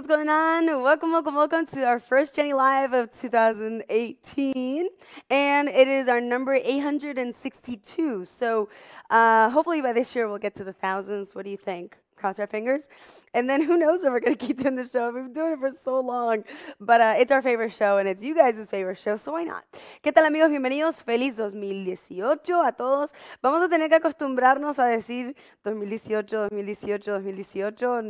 what's going on? Welcome, welcome, welcome to our first Jenny Live of 2018. And it is our number 862. So uh, hopefully by this year we'll get to the thousands. What do you think? Cross our fingers. And then who knows if we're going to keep doing the show. We've been doing it for so long. But uh, it's our favorite show and it's you guys' favorite show, so why not? ¿Qué tal amigos? Bienvenidos. Feliz 2018 a todos. Vamos a tener que acostumbrarnos a decir 2018, 2018, 2018,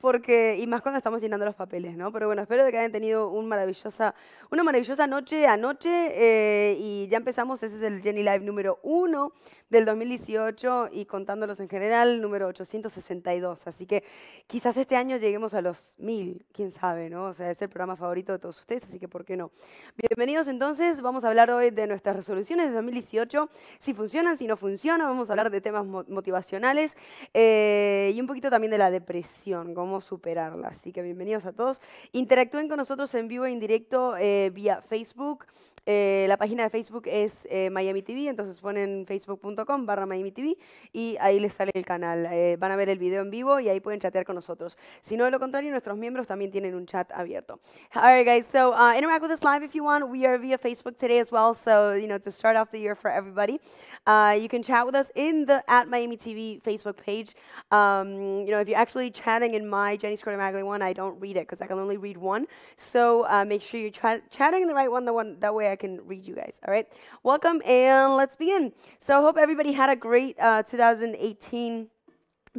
porque, y más cuando estamos llenando los papeles, ¿no? Pero bueno, espero que hayan tenido un maravillosa, una maravillosa noche anoche eh, y ya empezamos. Ese es el Jenny Live número uno del 2018 y contándolos en general, número 862. Así que quizás este año lleguemos a los mil, quién sabe, ¿no? O sea, es el programa favorito de todos ustedes, así que ¿por qué no? Bienvenidos entonces, vamos a hablar hoy de nuestras resoluciones de 2018, si funcionan, si no funcionan, vamos a hablar de temas motivacionales eh, y un poquito también de la depresión, cómo superarla. Así que bienvenidos a todos. Interactúen con nosotros en vivo e en directo eh, vía Facebook. Eh, la página de Facebook es Miami TV, entonces ponen facebook.com barra Miami TV y ahí les sale el canal. van a ver el video en vivo y ahí pueden chatear con nosotros. Si no, de lo contrario, nuestros miembros también tienen un chat abierto. All right, guys, so uh, interact with us live if you want. We are via Facebook today as well, so, you know, to start off the year for everybody. Uh, you can chat with us in the at Miami TV Facebook page. Um, you know, if you're actually chatting in my Jenny Scordamaglia one, I don't read it because I can only read one. So uh, make sure you're chatting in the right one, the one that way I can read you guys. All right, welcome and let's begin. So I hope everybody had a great uh, 2018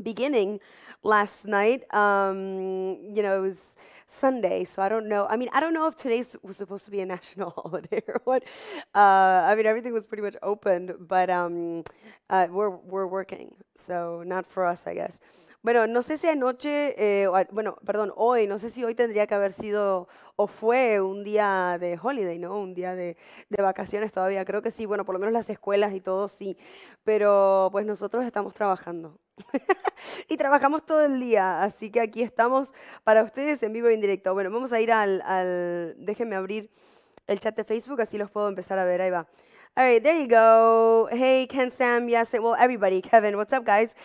beginning last night. Um, you know, it was Sunday, so I don't know. I mean, I don't know if today was supposed to be a national holiday or what. Uh, I mean, everything was pretty much opened, but um, uh, we're we're working, so not for us, I guess. Bueno, no sé si anoche, eh, bueno, perdón, hoy, no sé si hoy tendría que haber sido o fue un día de holiday, ¿no? Un día de, vacaciones todavía. Creo que sí, bueno, por lo menos las escuelas y todo sí, pero pues nosotros estamos trabajando. y trabajamos todo el día, así que aquí estamos para ustedes en vivo e indirecto. Bueno, vamos a ir al, al, déjenme abrir el chat de Facebook, así los puedo empezar a ver, ahí va. All right, there you go. Hey, Ken, Sam, yes, well, everybody. Kevin, what's up, guys?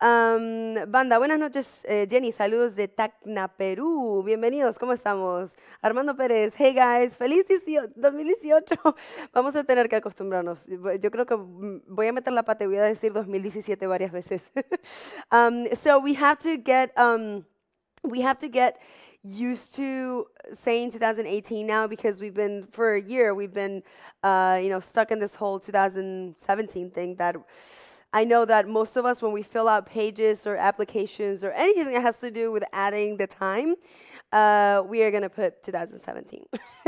Um, banda, buenas noches, eh, Jenny. Saludos de Tacna, Perú. Bienvenidos, ¿cómo estamos? Armando Pérez, hey, guys. Feliz 2018. Vamos a tener que acostumbrarnos. Yo creo que voy a meter la pata y voy a decir 2017 varias veces. um, so we have to get, um, we have to get used to saying 2018 now because we've been for a year we've been uh, you know stuck in this whole 2017 thing that I know that most of us when we fill out pages or applications or anything that has to do with adding the time uh, we are going to put 2017.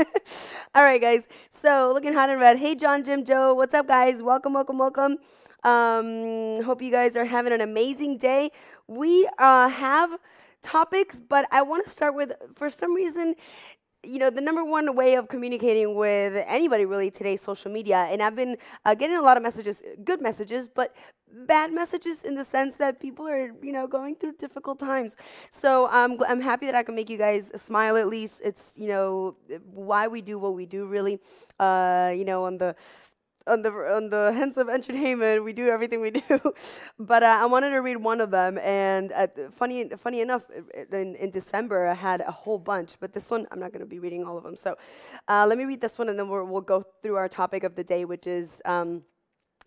All right, guys. So, looking hot and red. Hey, John, Jim, Joe. What's up, guys? Welcome, welcome, welcome. Um, hope you guys are having an amazing day. We uh, have topics, but I want to start with, for some reason, you know, the number one way of communicating with anybody really today is social media. And I've been uh, getting a lot of messages, good messages, but bad messages in the sense that people are, you know, going through difficult times. So um, I'm happy that I can make you guys smile at least. It's, you know, why we do what we do really, uh, you know, on the on the on the hands of entertainment, we do everything we do. but uh, I wanted to read one of them, and uh, funny funny enough, in, in December I had a whole bunch, but this one I'm not going to be reading all of them. So uh, let me read this one, and then we'll, we'll go through our topic of the day, which is. Um,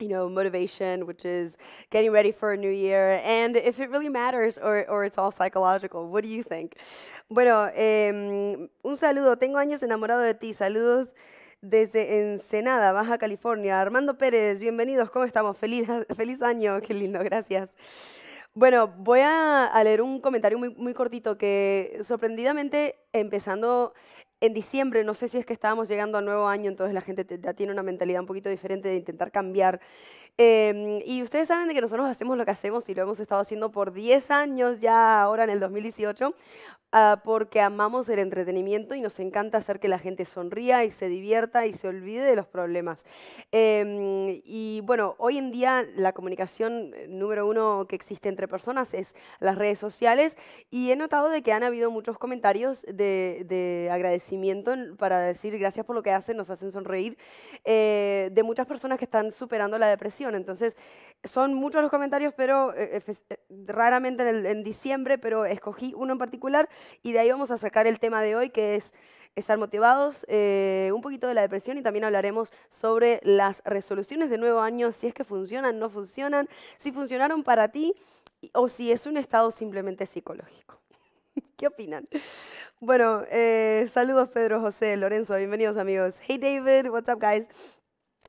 you know, motivation, which is getting ready for a new year, and if it really matters or, or it's all psychological. What do you think? Bueno, un saludo. Tengo años enamorado de ti. Saludos desde Ensenada, Baja California. Armando Pérez, bienvenidos, ¿cómo estamos? Feliz, feliz año, qué lindo, gracias. Bueno, voy a, leer un comentario muy, cortito que sorprendidamente empezando en diciembre, no sé si es que estábamos llegando a nuevo año, entonces la gente ya tiene una mentalidad un poquito diferente de intentar cambiar. Em, y ustedes saben de que nosotros hacemos lo que hacemos y lo hemos estado haciendo por 10 años ya ahora en el 2018. Ah, porque amamos el entretenimiento y nos encanta hacer que la gente sonría y se divierta y se olvide de los problemas. Em, y bueno, hoy en día la comunicación eh, número uno que existe entre personas es las redes sociales y he notado de que han habido muchos comentarios de, agradecimiento para decir gracias por lo que hacen, nos hacen sonreír, eh, de muchas personas que están superando la depresión. Entonces, son muchos los comentarios, pero eh, eh, raramente en, en diciembre, pero escogí uno en particular y de ahí vamos a sacar el tema de hoy, que es estar motivados, eh, un poquito de la depresión y también hablaremos sobre las resoluciones de nuevo año, si es que funcionan, no funcionan, si funcionaron para ti o si es un estado simplemente psicológico. ¿Qué opinan? Bueno, eh, saludos Pedro, José, Lorenzo, bienvenidos amigos. Hey David, what's up guys?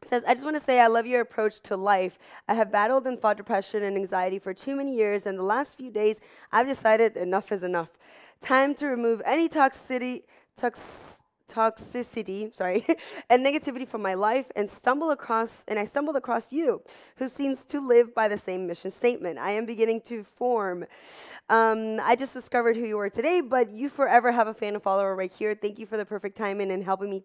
says, I just want to say I love your approach to life. I have battled and fought depression and anxiety for too many years, and the last few days I've decided enough is enough. Time to remove any toxicity, tox toxicity, sorry, and negativity from my life and stumble across and I stumbled across you, who seems to live by the same mission statement. I am beginning to form. Um, I just discovered who you are today, but you forever have a fan and follower right here. Thank you for the perfect timing and helping me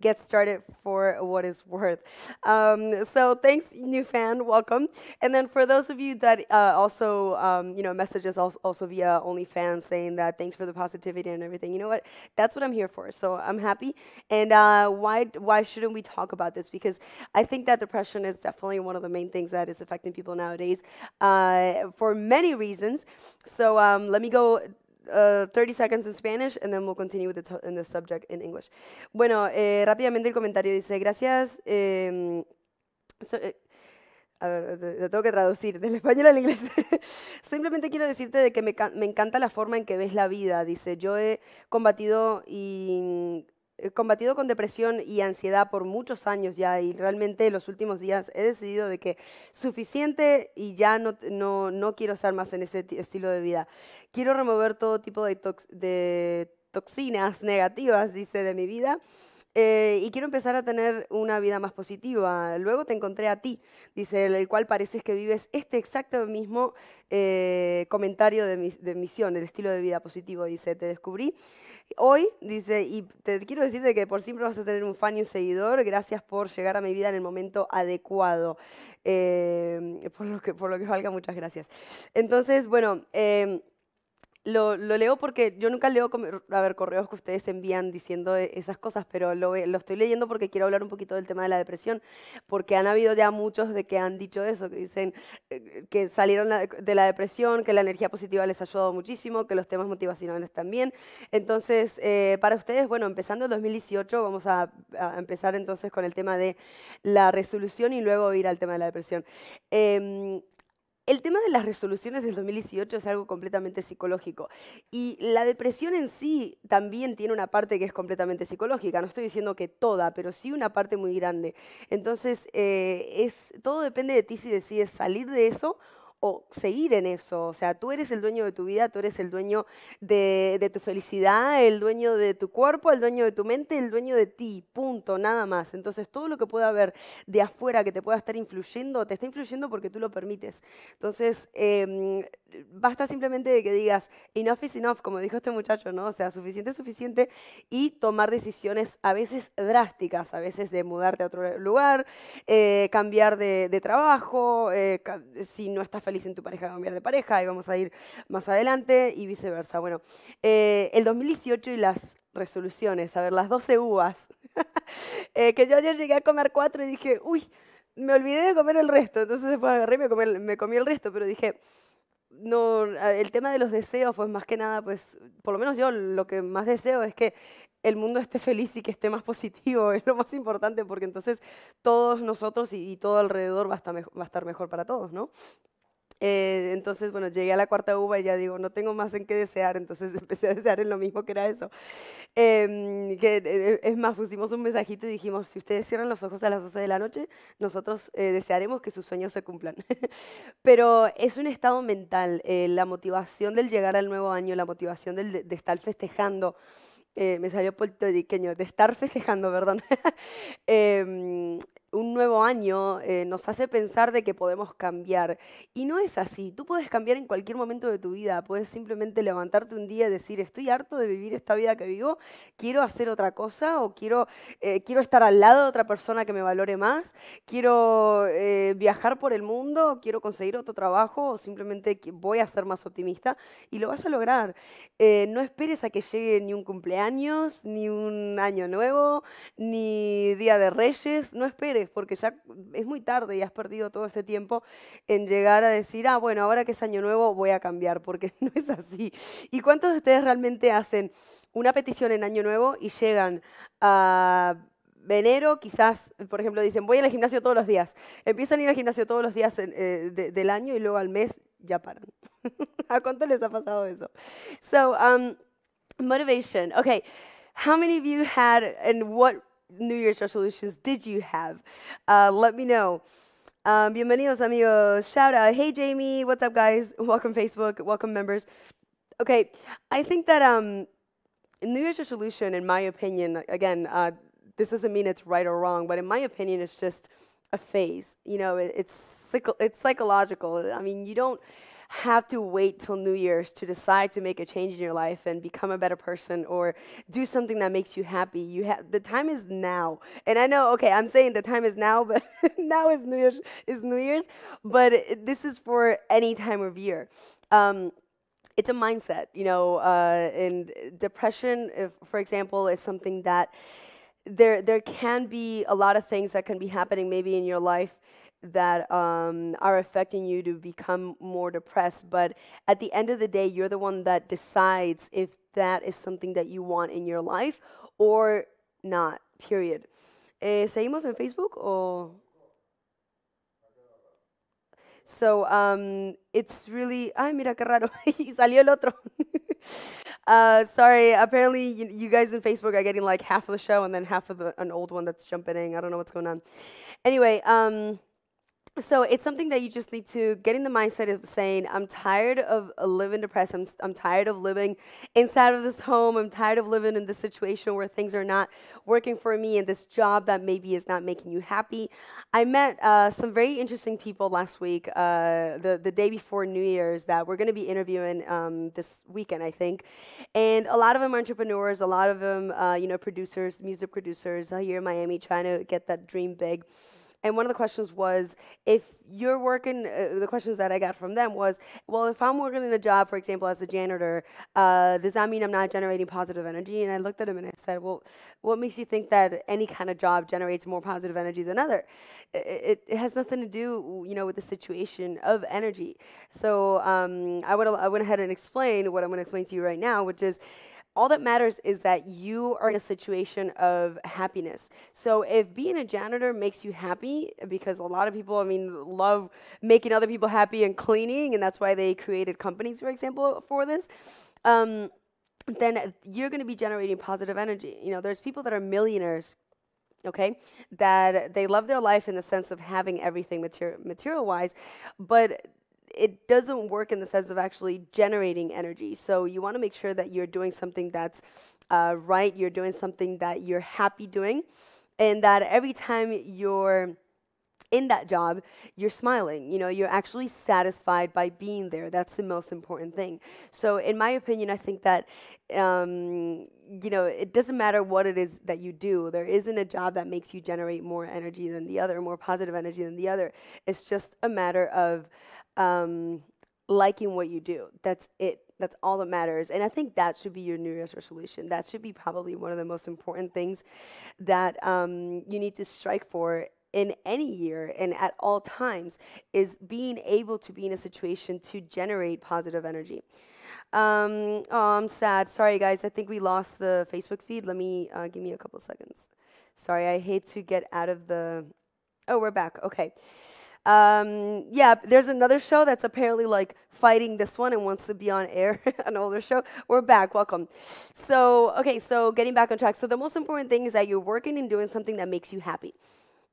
get started for what is worth. Um, so thanks, new fan, welcome. And then for those of you that uh, also, um, you know, messages also via OnlyFans saying that thanks for the positivity and everything. You know what? That's what I'm here for. So I'm I'm happy. And uh, why why shouldn't we talk about this? Because I think that depression is definitely one of the main things that is affecting people nowadays uh, for many reasons. So um, let me go Uh, 30 seconds in Spanish and then we'll continue with the, in the subject in English. Bueno, eh, rápidamente el comentario dice, gracias. Eh, so, eh, a ver, lo tengo que traducir del español al inglés. Simplemente quiero decirte de que me, me, encanta la forma en que ves la vida. Dice, yo he combatido y he combatido con depresión y ansiedad por muchos años ya y realmente en los últimos días he decidido de que suficiente y ya no, no, no quiero estar más en ese estilo de vida. Quiero remover todo tipo de, de toxinas negativas, dice, de mi vida eh, y quiero empezar a tener una vida más positiva. Luego te encontré a ti, dice, el cual pareces que vives este exacto mismo eh, comentario de, de misión, el estilo de vida positivo, dice, te descubrí. Hoy, dice, y te quiero decir de que por siempre vas a tener un fan y un seguidor, gracias por llegar a mi vida en el momento adecuado. Eh, por, lo que, por lo que valga, muchas gracias. Entonces, bueno... Lo, leo porque yo nunca leo a ver, correos que ustedes envían diciendo e, esas cosas, pero lo, estoy leyendo porque quiero hablar un poquito del tema de la depresión, porque han habido ya muchos de que han dicho eso, que dicen eh, que salieron de la depresión, que la energía positiva les ha ayudado muchísimo, que los temas motivacionales también. Entonces, eh, para ustedes, bueno, empezando el 2018, vamos a, empezar entonces con el tema de la resolución y luego ir al tema de la depresión. Em, el tema de las resoluciones del 2018 es algo completamente psicológico y la depresión en sí también tiene una parte que es completamente psicológica. No estoy diciendo que toda, pero sí una parte muy grande. Entonces, eh, es, todo depende de ti si decides salir de eso o seguir en eso. O sea, tú eres el dueño de tu vida, tú eres el dueño de, tu felicidad, el dueño de tu cuerpo, el dueño de tu mente, el dueño de ti, punto, nada más. Entonces, todo lo que pueda haber de afuera que te pueda estar influyendo, te está influyendo porque tú lo permites. Entonces, em, basta simplemente de que digas, enough is enough, como dijo este muchacho, ¿no? O sea, suficiente es suficiente y tomar decisiones a veces drásticas, a veces de mudarte a otro lugar, eh, cambiar de, trabajo, eh, si no estás feliz en tu pareja, cambiar de pareja, y vamos a ir más adelante y viceversa. Bueno, eh, el 2018 y las resoluciones, a ver, las 12 uvas, que yo ayer llegué a comer cuatro y dije, uy, me olvidé de comer el resto, entonces después agarré y me comí, me comí el resto, pero dije, no, el tema de los deseos, pues más que nada, pues por lo menos yo lo que más deseo es que el mundo esté feliz y que esté más positivo, es lo más importante, porque entonces todos nosotros y, todo alrededor va a, estar va a estar mejor para todos, ¿no? Eh, entonces, bueno, llegué a la cuarta uva y ya digo, no tengo más en qué desear, entonces empecé a desear en lo mismo que era eso. Em, que, eh, es más, pusimos un mensajito y dijimos, si ustedes cierran los ojos a las 12 de la noche, nosotros eh, desearemos que sus sueños se cumplan. Pero es un estado mental, la motivación del llegar al nuevo año, la motivación del, de, estar festejando. me salió puertorriqueño, de estar festejando, perdón. eh, un nuevo año eh, nos hace pensar de que podemos cambiar. Y no es así. Tú puedes cambiar en cualquier momento de tu vida. Puedes simplemente levantarte un día y decir, estoy harto de vivir esta vida que vivo, quiero hacer otra cosa o quiero, eh, quiero estar al lado de otra persona que me valore más, quiero eh, viajar por el mundo, quiero conseguir otro trabajo o simplemente voy a ser más optimista y lo vas a lograr. no esperes a que llegue ni un cumpleaños, ni un año nuevo, ni día de reyes, no esperes quieres, porque ya es muy tarde y has perdido todo este tiempo en llegar a decir, ah, bueno, ahora que es año nuevo voy a cambiar, porque no es así. ¿Y cuántos de ustedes realmente hacen una petición en año nuevo y llegan a enero, quizás, por ejemplo, dicen, voy al gimnasio todos los días. Empiezan a ir al gimnasio todos los días eh, del año y luego al mes ya paran. ¿A cuánto les ha pasado eso? So, um, motivation. Okay, how many of you had, and what New Year's resolutions did you have? Uh, let me know. Um, bienvenidos, amigos. Shout out. Hey, Jamie. What's up, guys? Welcome, Facebook. Welcome, members. Okay, I think that um, New Year's resolution, in my opinion, again, uh, this doesn't mean it's right or wrong, but in my opinion, it's just a phase. You know, it, it's it's psychological. I mean, you don't have to wait till New Year's to decide to make a change in your life and become a better person or do something that makes you happy. You have the time is now. And I know, okay, I'm saying the time is now, but now is New Year's is New Year's, but it, this is for any time of year. Um, it's a mindset, you know, uh, and depression, if, for example, is something that there there can be a lot of things that can be happening maybe in your life that um, are affecting you to become more depressed. But at the end of the day, you're the one that decides if that is something that you want in your life or not. Period. Eh, ¿Seguimos en Facebook o? So um, it's really, ay, mira qué raro, y salió el otro. uh, sorry, apparently you, you, guys in Facebook are getting like half of the show and then half of the, an old one that's jumping in. I don't know what's going on. Anyway, um, so it's something that you just need to get in the mindset of saying, I'm tired of living depressed. I'm, I'm tired of living inside of this home. I'm tired of living in this situation where things are not working for me and this job that maybe is not making you happy. I met uh, some very interesting people last week, uh, the, the day before New Year's, that we're going to be interviewing um, this weekend, I think. And a lot of them are entrepreneurs, a lot of them, uh, you know, producers, music producers uh, here in Miami trying to get that dream big. And one of the questions was, if you're working, uh, the questions that I got from them was, well, if I'm working in a job, for example, as a janitor, uh, does that mean I'm not generating positive energy? And I looked at him and I said, well, what makes you think that any kind of job generates more positive energy than other? It, it has nothing to do, you know, with the situation of energy. So um, I, went, I went ahead and explained what I'm going to explain to you right now, which is all that matters is that you are in a situation of happiness. So if being a janitor makes you happy, because a lot of people, I mean, love making other people happy and cleaning, and that's why they created companies, for example, for this. Um, then you're going to be generating positive energy. You know, there's people that are millionaires okay that they love their life in the sense of having everything material material wise but it doesn't work in the sense of actually generating energy. So you want to make sure that you're doing something that's uh, right, you're doing something that you're happy doing, and that every time you're in that job, you're smiling. You know, you're actually satisfied by being there. That's the most important thing. So, in my opinion, I think that, um, you know, it doesn't matter what it is that you do. There isn't a job that makes you generate more energy than the other, more positive energy than the other. It's just a matter of um, liking what you do. That's it. That's all that matters. And I think that should be your New Year's resolution. That should be probably one of the most important things that um, you need to strike for in any year and at all times is being able to be in a situation to generate positive energy. Um, oh, I'm sad. Sorry, guys. I think we lost the Facebook feed. Let me uh, give me a couple seconds. Sorry, I hate to get out of the. Oh, we're back. Okay. Um, yeah, there's another show that's apparently like fighting this one and wants to be on air, an older show. We're back, welcome. So, okay, so getting back on track. So, the most important thing is that you're working and doing something that makes you happy.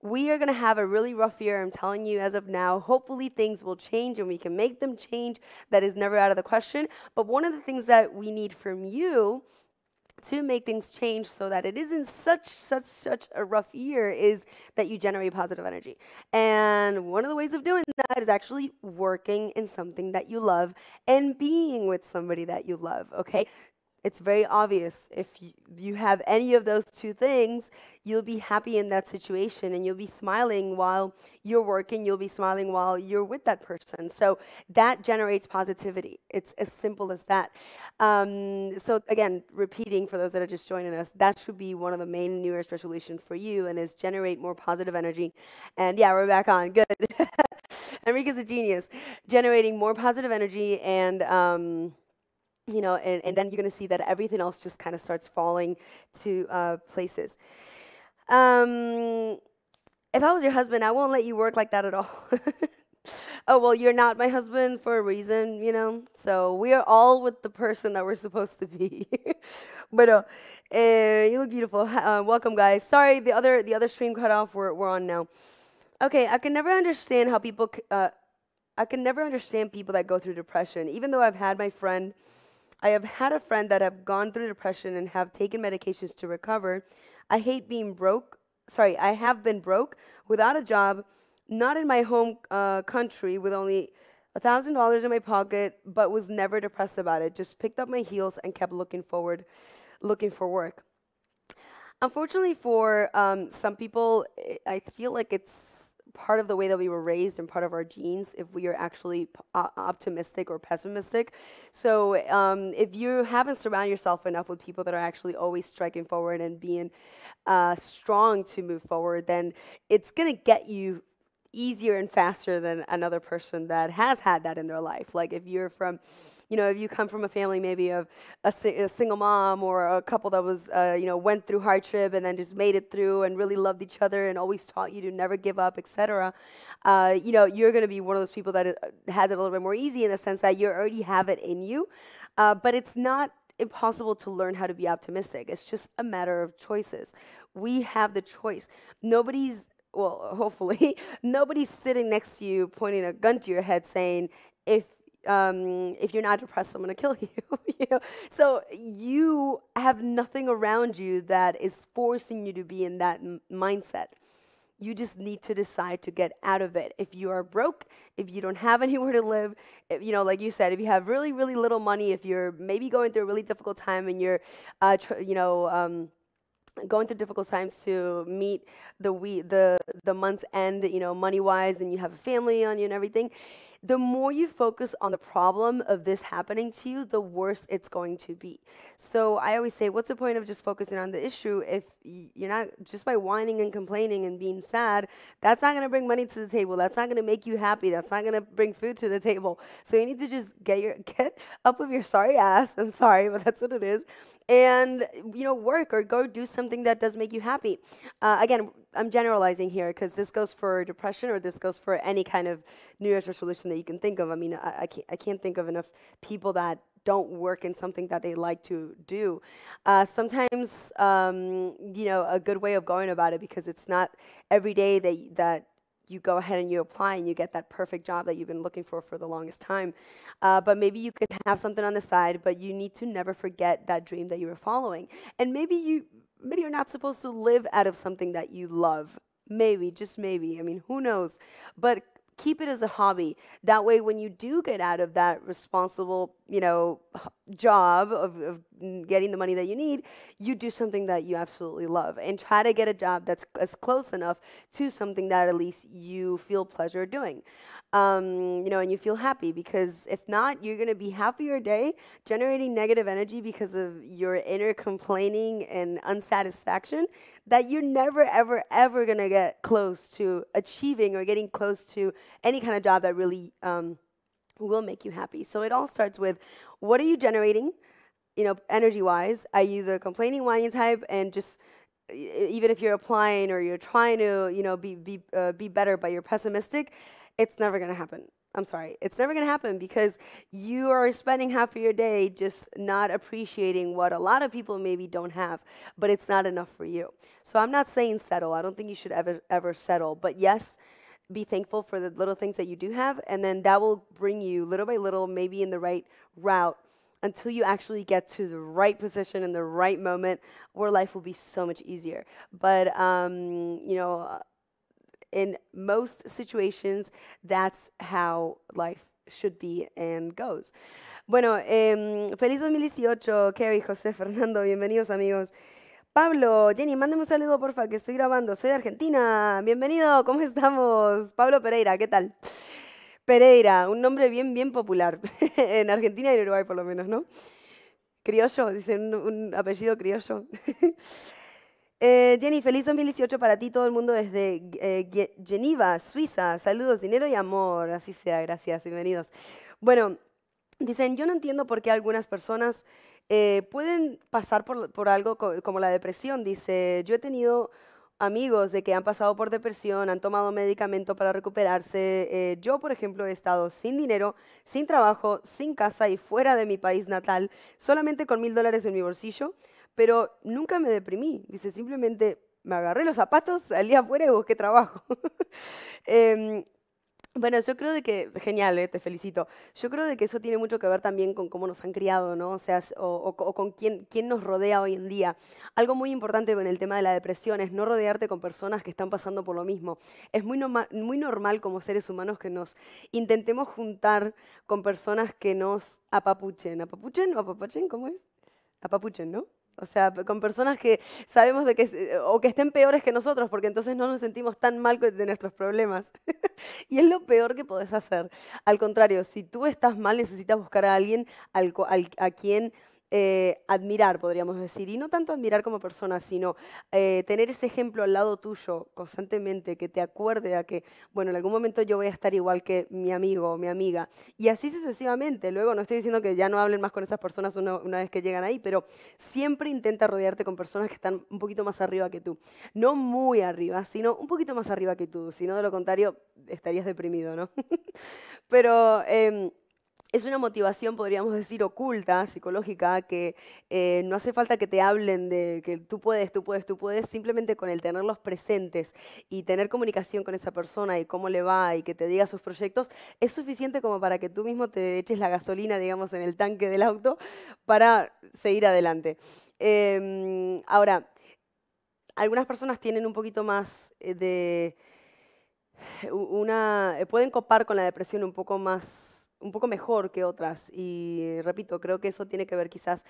We are to have a really rough year, I'm telling you as of now. Hopefully, things will change and we can make them change. That is never out of the question. But one of the things that we need from you to make things change so that it isn't such such such a rough year is that you generate positive energy. And one of the ways of doing that is actually working in something that you love and being with somebody that you love, okay? It's very obvious. If you, have any of those two things, you'll be happy in that situation and you'll be smiling while you're working, you'll be smiling while you're with that person. So that generates positivity. It's as simple as that. Um, so, again, repeating for those that are just joining us, that should be one of the main New Year's resolutions for you and is generate more positive energy. And yeah, we're back on. Good. Enrique's a genius. Generating more positive energy and. Um, you know, and, and then you're going to see that everything else just kind of starts falling to uh, places. Um, if I was your husband, I won't let you work like that at all. oh, well, you're not my husband for a reason, you know? So we are all with the person that we're supposed to be. but uh, uh, you look beautiful. Uh, welcome, guys. Sorry, the other, the other stream cut off. We're, we're on now. Okay, I can never understand how people, uh, I can never understand people that go through depression. Even though I've had my friend I have had a friend that have gone through depression and have taken medications to recover. I hate being broke. Sorry, I have been broke without a job, not in my home uh, country, with only a thousand dollars in my pocket, but was never depressed about it. Just picked up my heels and kept looking forward, looking for work. Unfortunately, for um, some people, I feel like it's part of the way that we were raised and part of our genes if we are actually optimistic or pessimistic. So um, if you haven't surrounded yourself enough with people that are actually always striking forward and being uh, strong to move forward, then it's going to get you easier and faster than another person that has had that in their life. Like if you're from you know, if you come from a family maybe of a, a single mom or a couple that was, uh, you know, went through hardship and then just made it through and really loved each other and always taught you to never give up, etc. Uh, you know, you're going to be one of those people that uh, has it a little bit more easy in the sense that you already have it in you, uh, but it's not impossible to learn how to be optimistic. It's just a matter of choices. We have the choice. Nobody's well, hopefully, nobody's sitting next to you pointing a gun to your head saying, if um, if you're not depressed, going to kill you. you know? So you have nothing around you that is forcing you to be in that mindset. You just need to decide to get out of it. If you are broke, if you don't have anywhere to live, if, you know, like you said, if you have really, really little money, if you're maybe going through a really difficult time and you're, uh, you know, um, going through difficult times to meet the we the the month's end, you know, money wise, and you have a family on you and everything the more you focus on the problem of this happening to you, the worse it's going to be. So I always say, what's the point of just focusing on the issue if you're not just by whining and complaining and being sad? That's not going to bring money to the table. That's not going to make you happy. That's not going to bring food to the table. So you need to just get your get up with your sorry ass. I'm sorry, but that's what it is, and you know work or go do something that does make you happy. Uh, again, I'm generalizing here because this goes for depression or this goes for any kind of New Year's resolution that you can think of. I mean, I, I, can't, I can't think of enough people that don't work in something that they like to do. Uh, sometimes, um, you know, a good way of going about it because it's not every day that, that you go ahead and you apply and you get that perfect job that you've been looking for for the longest time. Uh, but maybe you can have something on the side, but you need to never forget that dream that you were following. And maybe you maybe you're not supposed to live out of something that you love. Maybe, just maybe. I mean, who knows? But keep it as a hobby. That way, when you do get out of that responsible, you know, job of, of, getting the money that you need, you do something that you absolutely love and try to get a job that's as close enough to something that at least you feel pleasure doing. Um, you know, and you feel happy because if not, you're going to be half of your day generating negative energy because of your inner complaining and unsatisfaction that you're never, ever, ever going to get close to achieving or getting close to any kind of job that really um, will make you happy. So it all starts with what are you generating, you know, energy wise? Are you the complaining, whining type and just even if you're applying or you're trying to, you know, be be uh, be better, but you're pessimistic, it's never going to happen. I'm sorry. It's never going to happen because you are spending half of your day just not appreciating what a lot of people maybe don't have, but it's not enough for you. So I'm not saying settle. I don't think you should ever ever settle, but yes, be thankful for the little things that you do have and then that will bring you little by little maybe in the right route until you actually get to the right position in the right moment where life will be so much easier. But um, you know, in most situations, that's how life should be and goes. Bueno, em, feliz 2018, Kerry, José, Fernando, bienvenidos amigos. Pablo, Jenny, mándame un saludo, porfa, que estoy grabando. Soy de Argentina. Bienvenido, ¿cómo estamos? Pablo Pereira, ¿qué tal? Pereira, un nombre bien, bien popular. en Argentina y en Uruguay, por lo menos, ¿no? Criollo, dice un, apellido criollo. Eh, Jenny, feliz 2018 para ti, todo el mundo desde eh, Geneva, Suiza. Saludos, dinero y amor. Así sea, gracias, bienvenidos. Bueno, dicen, yo no entiendo por qué algunas personas eh, pueden pasar por, algo como la depresión. Dice, yo he tenido amigos de que han pasado por depresión, han tomado medicamento para recuperarse. Eh, yo, por ejemplo, he estado sin dinero, sin trabajo, sin casa y fuera de mi país natal, solamente con mil dólares en mi bolsillo, pero nunca me deprimí. Dice, simplemente me agarré los zapatos, salí afuera y busqué trabajo. Em, bueno, yo creo que, genial, eh, te felicito. Yo creo de que eso tiene mucho que ver también con cómo nos han criado, ¿no? O sea, o, con quién, quién, nos rodea hoy en día. Algo muy importante en el tema de la depresión es no rodearte con personas que están pasando por lo mismo. Es muy, muy normal como seres humanos que nos intentemos juntar con personas que nos apapuchen. ¿Apapuchen o apapachen? ¿Cómo es? Apapuchen, ¿no? O sea, con personas que sabemos de que, eh, o que estén peores que nosotros, porque entonces no nos sentimos tan mal de nuestros problemas. y es lo peor que podés hacer. Al contrario, si tú estás mal, necesitas buscar a alguien al, a quien eh, admirar, podríamos decir, y no tanto admirar como persona, sino eh, tener ese ejemplo al lado tuyo constantemente, que te acuerde a que, bueno, en algún momento yo voy a estar igual que mi amigo o mi amiga, y así sucesivamente. Luego no estoy diciendo que ya no hablen más con esas personas una, vez que llegan ahí, pero siempre intenta rodearte con personas que están un poquito más arriba que tú. No muy arriba, sino un poquito más arriba que tú, si no de lo contrario estarías deprimido, ¿no? pero... Em, es una motivación, podríamos decir, oculta, psicológica, que eh, no hace falta que te hablen de que tú puedes, tú puedes, tú puedes, simplemente con el tenerlos presentes y tener comunicación con esa persona y cómo le va y que te diga sus proyectos, es suficiente como para que tú mismo te eches la gasolina, digamos, en el tanque del auto para seguir adelante. Em, ahora, algunas personas tienen un poquito más eh, de una, pueden copar con la depresión un poco más un poco mejor que otras. Y repito, creo que eso tiene que ver quizás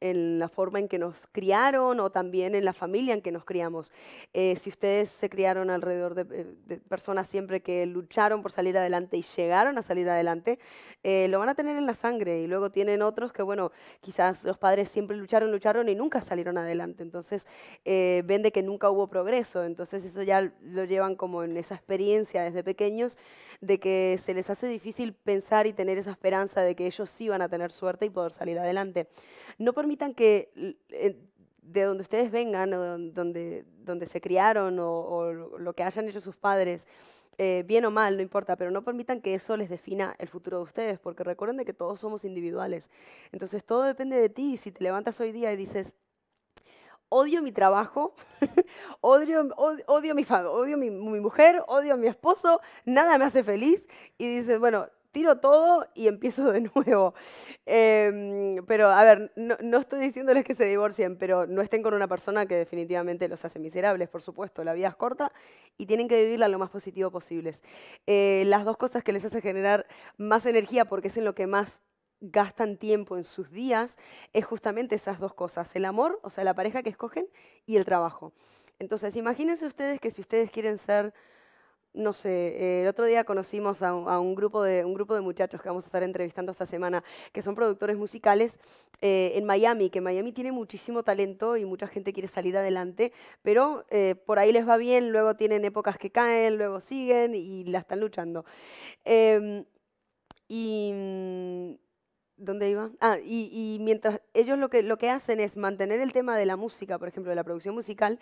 en la forma en que nos criaron o también en la familia en que nos criamos. Eh, si ustedes se criaron alrededor de, eh, personas siempre que lucharon por salir adelante y llegaron a salir adelante, eh, lo van a tener en la sangre. Y luego tienen otros que, bueno, quizás los padres siempre lucharon, lucharon y nunca salieron adelante. Entonces ven de que nunca hubo progreso. Entonces eso ya lo llevan como en esa experiencia desde pequeños de que se les hace difícil pensar y tener esa esperanza de que ellos sí van a tener suerte y poder salir adelante. No permitan que eh, de donde ustedes vengan, o donde, donde se criaron o, lo que hayan hecho sus padres, eh, bien o mal, no importa, pero no permitan que eso les defina el futuro de ustedes, porque recuerden de que todos somos individuales. Entonces todo depende de ti. Si te levantas hoy día y dices, odio mi trabajo, odio, odio, mi, odio mi, mi, mujer, odio a mi esposo, nada me hace feliz. Y dices, bueno, tiro todo y empiezo de nuevo. Em, pero, a ver, no, estoy diciéndoles que se divorcien, pero no estén con una persona que definitivamente los hace miserables, por supuesto. La vida es corta y tienen que vivirla lo más positivo posible. Eh, las dos cosas que les hacen generar más energía, porque es en lo que más gastan tiempo en sus días es justamente esas dos cosas, el amor, o sea, la pareja que escogen, y el trabajo. Entonces, imagínense ustedes que si ustedes quieren ser, no sé, el otro día conocimos a, un, grupo de, un grupo de muchachos que vamos a estar entrevistando esta semana, que son productores musicales eh, en Miami, que Miami tiene muchísimo talento y mucha gente quiere salir adelante, pero eh, por ahí les va bien, luego tienen épocas que caen, luego siguen y la están luchando. Em, y ¿Dónde iba? Ah, y, mientras ellos lo que, lo que hacen es mantener el tema de la música, por ejemplo, de la producción musical,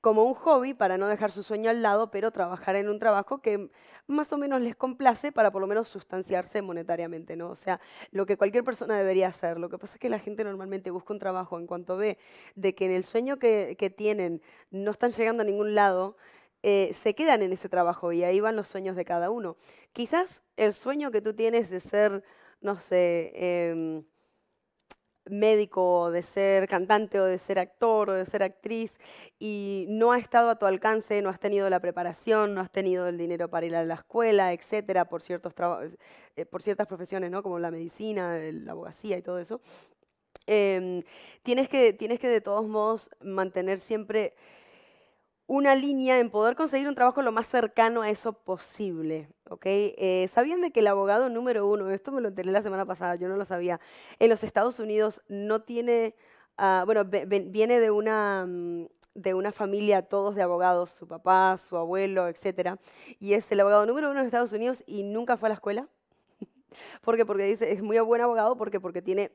como un hobby para no dejar su sueño al lado, pero trabajar en un trabajo que más o menos les complace para por lo menos sustanciarse monetariamente, ¿no? O sea, lo que cualquier persona debería hacer. Lo que pasa es que la gente normalmente busca un trabajo en cuanto ve de que en el sueño que, que tienen no están llegando a ningún lado, eh, se quedan en ese trabajo y ahí van los sueños de cada uno. Quizás el sueño que tú tienes de ser no sé, em, médico, de ser cantante o de ser actor o de ser actriz y no ha estado a tu alcance, no has tenido la preparación, no has tenido el dinero para ir a la escuela, etcétera, por, ciertos eh, por ciertas profesiones, ¿no? como la medicina, la abogacía y todo eso, em, tienes, que, tienes que de todos modos mantener siempre una línea en poder conseguir un trabajo lo más cercano a eso posible. ¿Ok? Eh, ¿Sabían de que el abogado número uno, esto me lo enteré la semana pasada, yo no lo sabía, en los Estados Unidos no tiene, ah, bueno, viene de una, mm, de una familia, todos de abogados, su papá, su abuelo, etcétera, y es el abogado número uno en Estados Unidos y nunca fue a la escuela? ¿Por qué? Porque dice, es muy buen abogado porque, porque tiene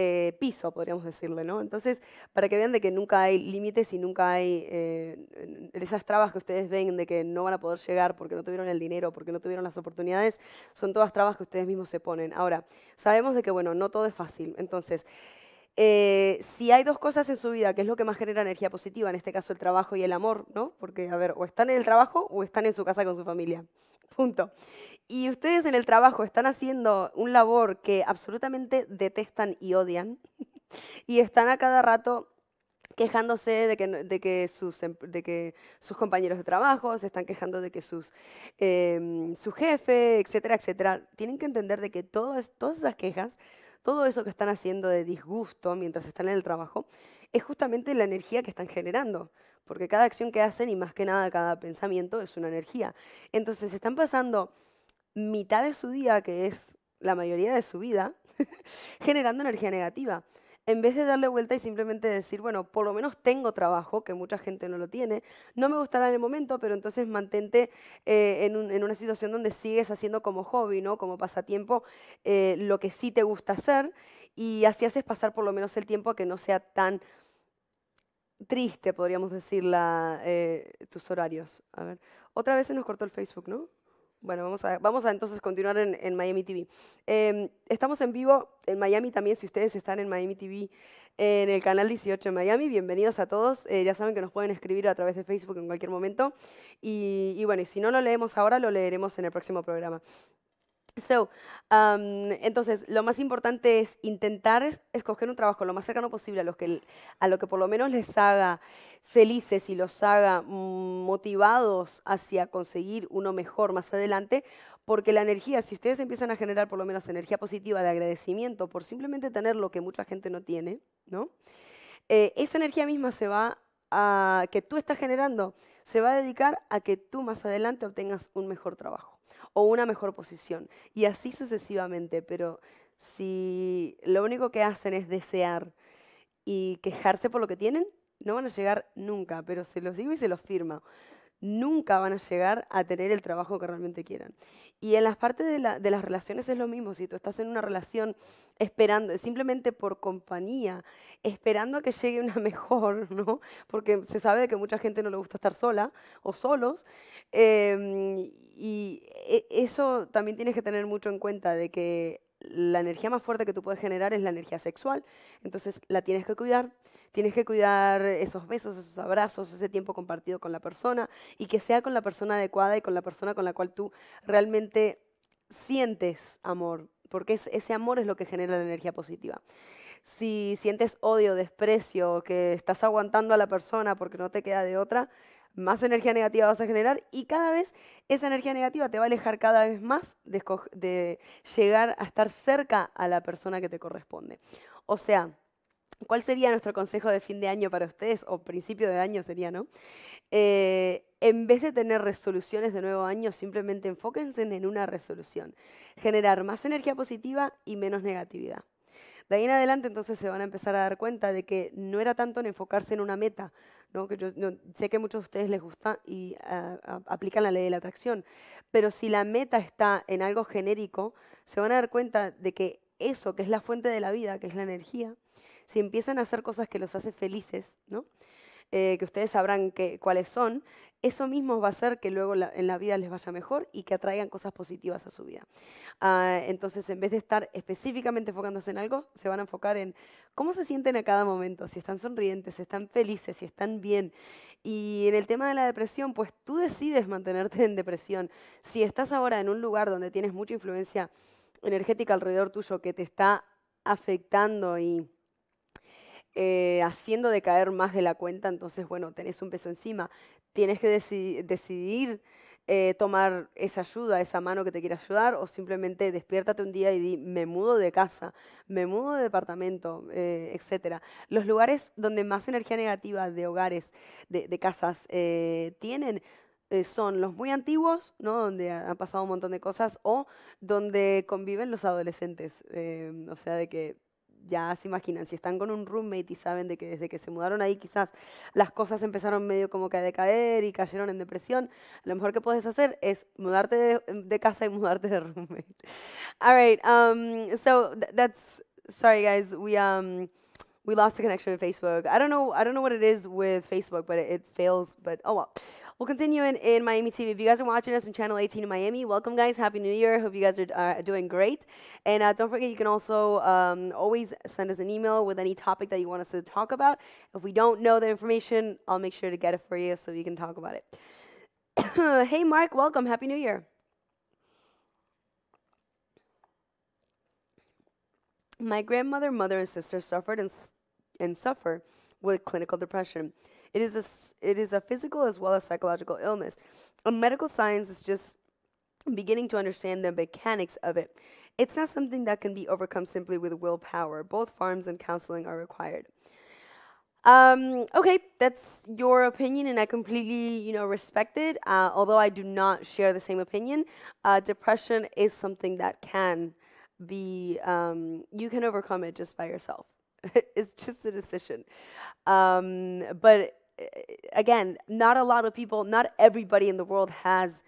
eh, piso, podríamos decirle, ¿no? Entonces, para que vean de que nunca hay límites y nunca hay eh, esas trabas que ustedes ven de que no van a poder llegar porque no tuvieron el dinero, porque no tuvieron las oportunidades, son todas trabas que ustedes mismos se ponen. Ahora, sabemos de que, bueno, no todo es fácil. Entonces, eh, si hay dos cosas en su vida, que es lo que más genera energía positiva, en este caso el trabajo y el amor, ¿no? Porque, a ver, o están en el trabajo o están en su casa con su familia. Punto y ustedes en el trabajo están haciendo un labor que absolutamente detestan y odian, y están a cada rato quejándose de que, de que, sus, em, de que sus compañeros de trabajo se están quejando de que sus, em, su jefe, etcétera, etcétera. Tienen que entender de que todas esas quejas, todo eso que están haciendo de disgusto mientras están en el trabajo, es justamente la energía que están generando. Porque cada acción que hacen y más que nada cada pensamiento es una energía. Entonces están pasando mitad de su día, que es la mayoría de su vida, generando energía negativa. En vez de darle vuelta y simplemente decir, bueno, por lo menos tengo trabajo, que mucha gente no lo tiene, no me gustará en el momento, pero entonces mantente eh, en, una situación donde sigues haciendo como hobby, ¿no? como pasatiempo, eh, lo que sí te gusta hacer y así haces pasar por lo menos el tiempo a que no sea tan triste, podríamos decir, eh, tus horarios. A ver, otra vez se nos cortó el Facebook, ¿no? Bueno, vamos a, vamos a entonces continuar en, Miami TV. Em, estamos en vivo en Miami también, si ustedes están en Miami TV, en el canal 18 en Miami. Bienvenidos a todos. Eh, ya saben que nos pueden escribir a través de Facebook en cualquier momento. Y, y bueno, y si no lo leemos ahora, lo leeremos en el próximo programa. So, um, entonces, lo más importante es intentar escoger un trabajo lo más cercano posible a, los que, a lo que por lo menos les haga felices y los haga motivados hacia conseguir uno mejor más adelante, porque la energía, si ustedes empiezan a generar por lo menos energía positiva de agradecimiento por simplemente tener lo que mucha gente no tiene, ¿no? Eh, esa energía misma se va a, que tú estás generando, se va a dedicar a que tú más adelante obtengas un mejor trabajo o una mejor posición. Y así sucesivamente, pero si lo único que hacen es desear y quejarse por lo que tienen, no van a llegar nunca, pero se los digo y se los firma nunca van a llegar a tener el trabajo que realmente quieran. Y en las partes de, las relaciones es lo mismo, si tú estás en una relación esperando, simplemente por compañía, esperando a que llegue una mejor, ¿no? Porque se sabe que mucha gente no le gusta estar sola o solos, em, y e, eso también tienes que tener mucho en cuenta de que la energía más fuerte que tú puedes generar es la energía sexual, entonces la tienes que cuidar, tienes que cuidar esos besos, esos abrazos, ese tiempo compartido con la persona y que sea con la persona adecuada y con la persona con la cual tú realmente sientes amor, porque ese amor es lo que genera la energía positiva. Si sientes odio, desprecio, que estás aguantando a la persona porque no te queda de otra, más energía negativa vas a generar y cada vez esa energía negativa te va a alejar cada vez más de, llegar a estar cerca a la persona que te corresponde. O sea, ¿cuál sería nuestro consejo de fin de año para ustedes? O principio de año sería, ¿no? Eh, en vez de tener resoluciones de nuevo año, simplemente enfóquense en una resolución. Generar más energía positiva y menos negatividad. De ahí en adelante entonces se van a empezar a dar cuenta de que no era tanto en enfocarse en una meta, ¿no? que yo sé que a muchos de ustedes les gusta y ah, aplican la ley de la atracción, pero si la meta está en algo genérico, se van a dar cuenta de que eso, que es la fuente de la vida, que es la energía, si empiezan a hacer cosas que los hace felices, ¿no? Eh, que ustedes sabrán que, cuáles son, eso mismo va a hacer que luego en la vida les vaya mejor y que atraigan cosas positivas a su vida. Ah, entonces, en vez de estar específicamente enfocándose en algo, se van a enfocar en cómo se sienten a cada momento, si están sonrientes, si están felices, si están bien. Y en el tema de la depresión, pues tú decides mantenerte en depresión. Si estás ahora en un lugar donde tienes mucha influencia energética alrededor tuyo que te está afectando y eh, haciendo decaer más de la cuenta, entonces, bueno, tenés un peso encima. Tienes que deci- decidir eh, tomar esa ayuda, esa mano que te quiere ayudar, o simplemente despiértate un día y di, me mudo de casa, me mudo de departamento, eh, etcétera. Los lugares donde más energía negativa de hogares, de, casas, eh, tienen eh, son los muy antiguos, ¿no? Donde ha- han pasado un montón de cosas, o donde conviven los adolescentes. o sea, de que ya se imaginan, si están con un roommate y saben de que desde que se mudaron ahí quizás las cosas empezaron medio como que a decaer y cayeron en depresión, lo mejor que puedes hacer es mudarte de, casa y mudarte de roommate. All right, um, so th- that's sorry guys, we um we lost the connection with Facebook. I don't know I don't know what it is with Facebook, but it, it fails. But oh well. We'll continue in, in Miami TV. If you guys are watching us on Channel 18 in Miami, welcome, guys. Happy New Year. Hope you guys are uh, doing great. And uh, don't forget, you can also um, always send us an email with any topic that you want us to talk about. If we don't know the information, I'll make sure to get it for you so you can talk about it. hey, Mark, welcome. Happy New Year. My grandmother, mother, and sister suffered and, and suffer with clinical depression. It is, a, it is a physical as well as psychological illness. And medical science is just beginning to understand the mechanics of it. It's not something that can be overcome simply with willpower. Both farms and counseling are required. Um, okay, that's your opinion, and I completely, you know, respect it. Uh, although I do not share the same opinion, uh, depression is something that can be, um, you can overcome it just by yourself. it's just a decision. Um, but uh, again, not a lot of people, not everybody in the world has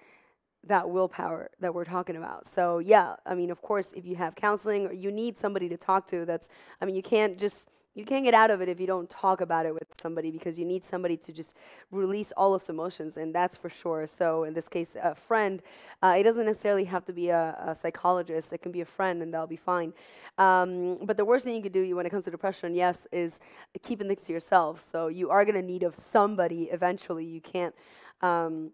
that willpower that we're talking about. So yeah, I mean, of course, if you have counseling or you need somebody to talk to, that's, I mean, you can't just, you can't get out of it if you don't talk about it with somebody because you need somebody to just release all those emotions, and that's for sure. So in this case, a friend, uh, it doesn't necessarily have to be a, a psychologist. It can be a friend, and that'll be fine. Um, but the worst thing you could do when it comes to depression, yes, is keeping things to yourself. So you are gonna need of somebody eventually. You can't. Um,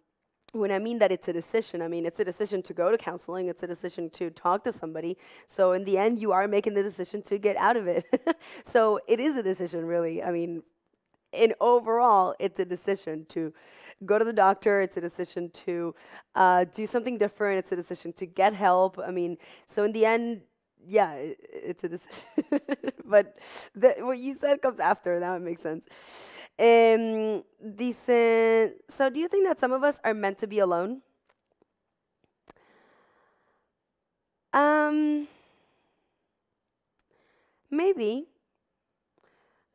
when I mean that it's a decision, I mean it's a decision to go to counseling, it's a decision to talk to somebody. So in the end, you are making the decision to get out of it. so it is a decision, really. I mean, in overall, it's a decision to go to the doctor. It's a decision to uh, do something different. It's a decision to get help. I mean, so in the end, yeah, i it's a decision. but the, what you said comes after. That would make sense. Um, dice, so do you think that some of us are meant to be alone? Um, maybe.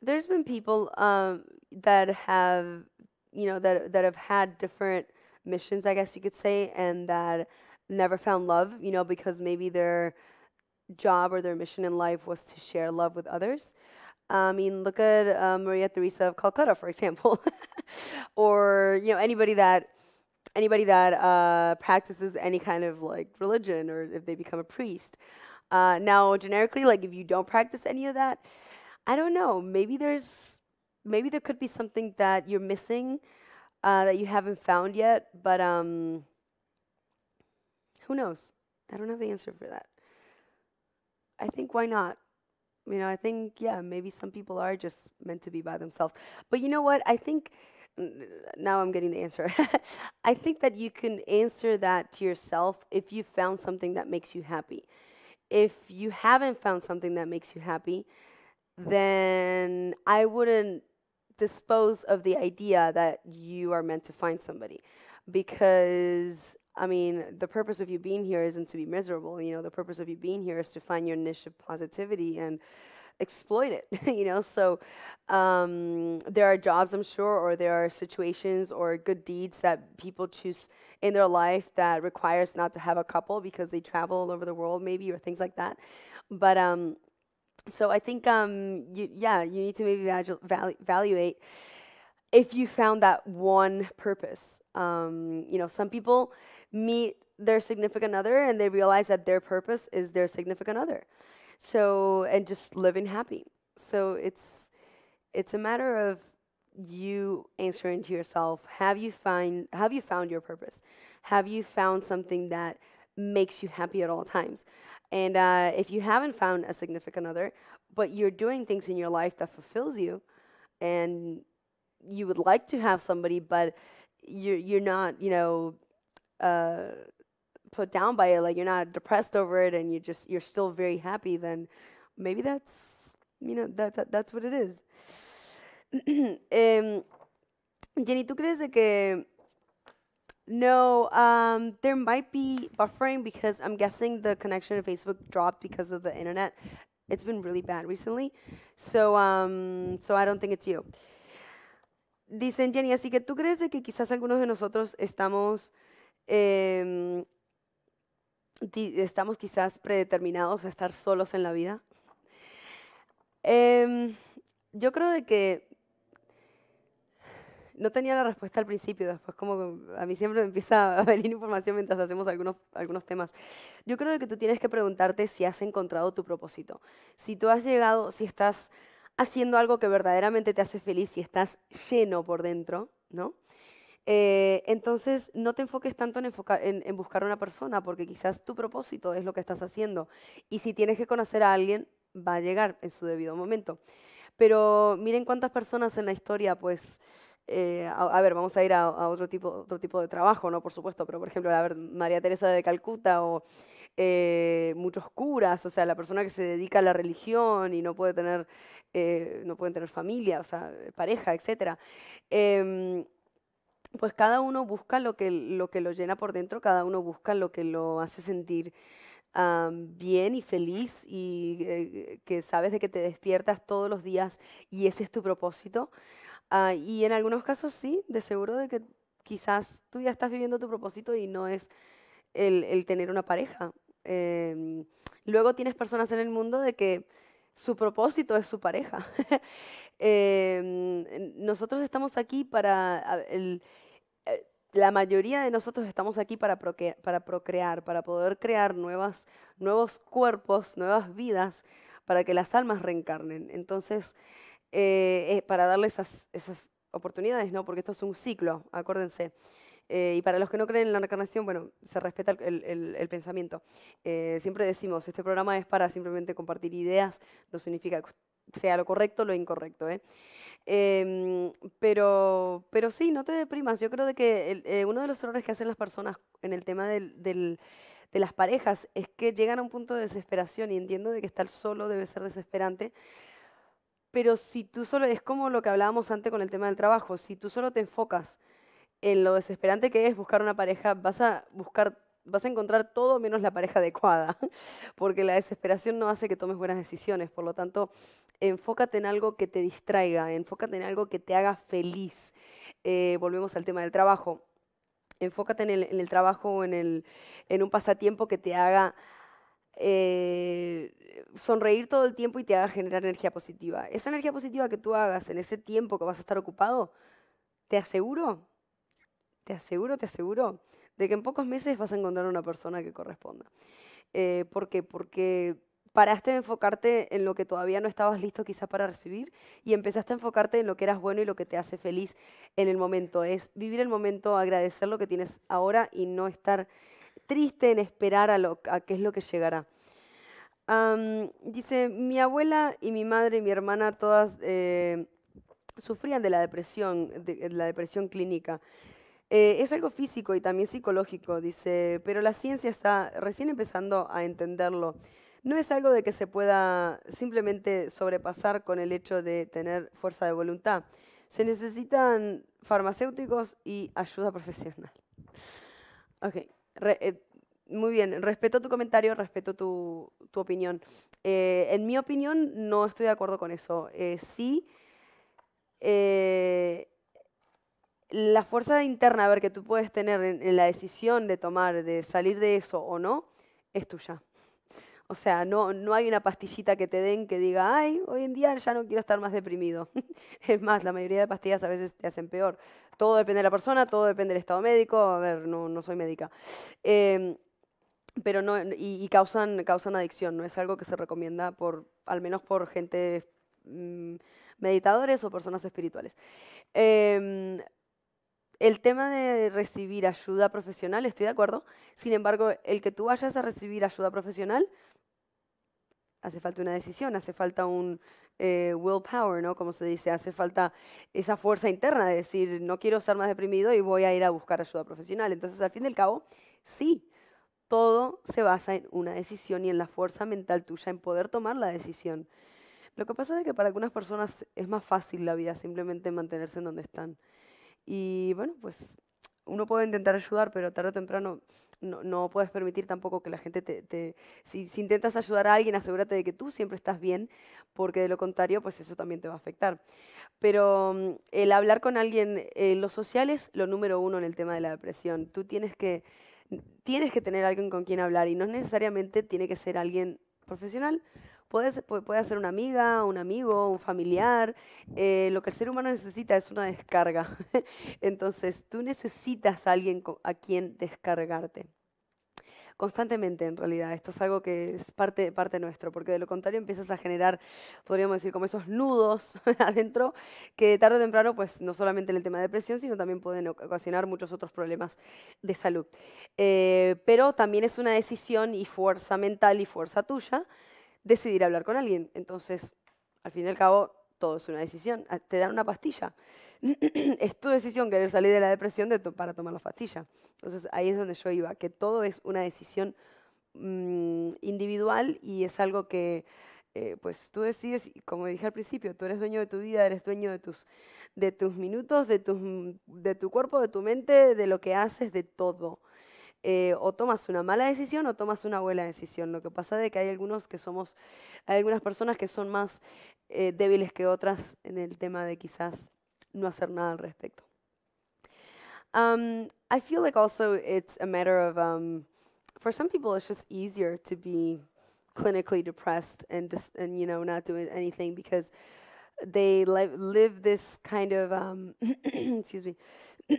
There's been people um, that have, you know, that that have had different missions, I guess you could say, and that never found love, you know, because maybe their job or their mission in life was to share love with others. I mean, look at uh, Maria Teresa of Calcutta, for example, or you know anybody that anybody that uh, practices any kind of like religion, or if they become a priest. Uh, now, generically, like if you don't practice any of that, I don't know. Maybe there's maybe there could be something that you're missing uh, that you haven't found yet, but um, who knows? I don't have the answer for that. I think why not? You know, I think yeah, maybe some people are just meant to be by themselves. But you know what? I think now I'm getting the answer. I think that you can answer that to yourself if you found something that makes you happy. If you haven't found something that makes you happy, then I wouldn't dispose of the idea that you are meant to find somebody because I mean, the purpose of you being here isn't to be miserable. You know, the purpose of you being here is to find your niche of positivity and exploit it. you know, so um, there are jobs, I'm sure, or there are situations or good deeds that people choose in their life that requires not to have a couple because they travel all over the world, maybe, or things like that. But um, so I think, um, you, yeah, you need to maybe valu- valu- evaluate if you found that one purpose. Um, you know, some people meet their significant other and they realize that their purpose is their significant other. So, and just living happy. So it's it's a matter of you answering to yourself, have you find have you found your purpose? Have you found something that makes you happy at all times? And uh, if you haven't found a significant other, but you're doing things in your life that fulfills you, and you would like to have somebody, but you're you're not, you know, uh, put down by it, like you're not depressed over it, and you just you're still very happy, then maybe that's you know that, that that's what it is. um, Jenny, ¿tú crees de que no, um, there might be buffering because I'm guessing the connection to Facebook dropped because of the internet. It's been really bad recently, so um, so I don't think it's you. Dicen Jenny, así que tú crees de que quizás algunos de nosotros estamos em, estamos quizás predeterminados a estar solos en la vida. Em, yo creo de que no tenía la respuesta al principio, después como a mí siempre me empieza a venir información mientras hacemos algunos, algunos temas. Yo creo que tú tienes que preguntarte si has encontrado tu propósito. Si tú has llegado, si estás haciendo algo que verdaderamente te hace feliz, si estás lleno por dentro, ¿no? Eh, entonces, no te enfoques tanto en, enfocar, en, en, buscar una persona, porque quizás tu propósito es lo que estás haciendo. Y si tienes que conocer a alguien, va a llegar en su debido momento. Pero miren cuántas personas en la historia, pues, eh, a, ver, vamos a ir a, otro, tipo, otro tipo de trabajo, ¿no? Por supuesto, pero por ejemplo, a ver, María Teresa de Calcuta o eh, muchos curas, o sea, la persona que se dedica a la religión y no puede tener, eh, no pueden tener familia, o sea, pareja, etc. Pues cada uno busca lo que, lo que lo llena por dentro, cada uno busca lo que lo hace sentir bien y feliz y que sabes de que te despiertas todos los días y ese es tu propósito. Ah, y en algunos casos sí, de seguro de que quizás tú ya estás viviendo tu propósito y no es el, tener una pareja. Em, luego tienes personas en el mundo de que su propósito es su pareja. Em, nosotros estamos aquí para... El, eh, la mayoría de nosotros estamos aquí para, procrear, para poder crear nuevos cuerpos, nuevas vidas, para que las almas reencarnen. Entonces, eh, eh, para darle esas, esas oportunidades, ¿no? Porque esto es un ciclo, acuérdense. Eh, y para los que no creen en la reencarnación, bueno, se respeta el, el, pensamiento. siempre decimos, este programa es para simplemente compartir ideas, no significa que sea lo correcto o lo incorrecto. Em, pero, pero sí, no te deprimas. Yo creo de que uno de los errores que hacen las personas en el tema de las parejas es que llegan a un punto de desesperación y entiendo de que estar solo debe ser desesperante pero si tú solo, es como lo que hablábamos antes con el tema del trabajo, si tú solo te enfocas en lo desesperante que es buscar una pareja, vas a buscar, vas a encontrar todo menos la pareja adecuada, porque la desesperación no hace que tomes buenas decisiones. Por lo tanto, enfócate en algo que te distraiga, enfócate en algo que te haga feliz. Eh, volvemos al tema del trabajo. Enfócate en el, trabajo, en, en un pasatiempo que te haga eh, sonreír todo el tiempo y te haga generar energía positiva. Esa energía positiva que tú hagas en ese tiempo que vas a estar ocupado, te aseguro, te aseguro, te aseguro, de que en pocos meses vas a encontrar una persona que corresponda. Eh, ¿Por qué? Porque paraste de enfocarte en lo que todavía no estabas listo quizás para recibir y empezaste a enfocarte en lo que eras bueno y lo que te hace feliz en el momento. Es vivir el momento, agradecer lo que tienes ahora y no estar triste en esperar a, lo, a qué es lo que llegará. dice, mi abuela y mi madre y mi hermana todas eh, sufrían de la depresión, de, la depresión clínica. Eh, es algo físico y también psicológico, dice, pero la ciencia está recién empezando a entenderlo. No es algo de que se pueda simplemente sobrepasar con el hecho de tener fuerza de voluntad. Se necesitan farmacéuticos y ayuda profesional. Ok. Eh, muy bien, respeto tu comentario, respeto tu, opinión. Eh, en mi opinión, no estoy de acuerdo con eso. Eh, sí, la fuerza interna, a ver, que tú puedes tener en, la decisión de tomar, de salir de eso o no, es tuya. O sea, no, no hay una pastillita que te den que diga, ay, hoy en día ya no quiero estar más deprimido. es más, la mayoría de pastillas a veces te hacen peor. Todo depende de la persona, todo depende del estado médico. A ver, no, no soy médica. Em, pero no, y, causan, causan adicción, no es algo que se recomienda por, al menos por gente mm, meditadores o personas espirituales. Em, el tema de recibir ayuda profesional, estoy de acuerdo. Sin embargo, el que tú vayas a recibir ayuda profesional hace falta una decisión, hace falta un eh, willpower, ¿no? Como se dice, hace falta esa fuerza interna de decir, no quiero estar más deprimido y voy a ir a buscar ayuda profesional. Entonces, al fin y al cabo, sí, todo se basa en una decisión y en la fuerza mental tuya en poder tomar la decisión. Lo que pasa es que para algunas personas es más fácil la vida simplemente mantenerse en donde están. Y bueno, pues uno puede intentar ayudar, pero tarde o temprano no, puedes permitir tampoco que la gente te... si, intentas ayudar a alguien, asegúrate de que tú siempre estás bien, porque de lo contrario, pues eso también te va a afectar. Pero mm, el hablar con alguien, eh, lo social es lo número uno en el tema de la depresión. Tú tienes que, tienes que tener alguien con quien hablar y no necesariamente tiene que ser alguien profesional. Puede, puede ser una amiga, un amigo, un familiar. Eh, lo que el ser humano necesita es una descarga. Entonces, tú necesitas a alguien a quien descargarte. Constantemente, en realidad. Esto es algo que es parte, parte nuestro, porque de lo contrario empiezas a generar, podríamos decir, como esos nudos adentro, que tarde o temprano, pues no solamente en el tema de depresión, sino también pueden ocasionar muchos otros problemas de salud. Eh, pero también es una decisión y fuerza mental y fuerza tuya decidir hablar con alguien. Entonces, al fin y al cabo, todo es una decisión. Ah, te dan una pastilla. es tu decisión querer salir de la depresión para tomar la pastilla. Entonces, ahí es donde yo iba, que todo es una decisión mm, individual y es algo que, eh, pues, tú decides, como dije al principio, tú eres dueño de tu vida, eres dueño de tus, de tus minutos, de, tus, de tu cuerpo, de tu mente, de lo que haces, de todo. Eh, o tomas una mala decisión o tomas una buena decisión. Lo que pasa es que hay algunos que somos, hay algunas personas que son más eh, débiles que otras en el tema de quizás no hacer nada al respecto. Um, I feel like also it's a matter of, um, for some people, it's just easier to be clinically depressed and just and you know not doing anything because they li- live this kind of um, excuse me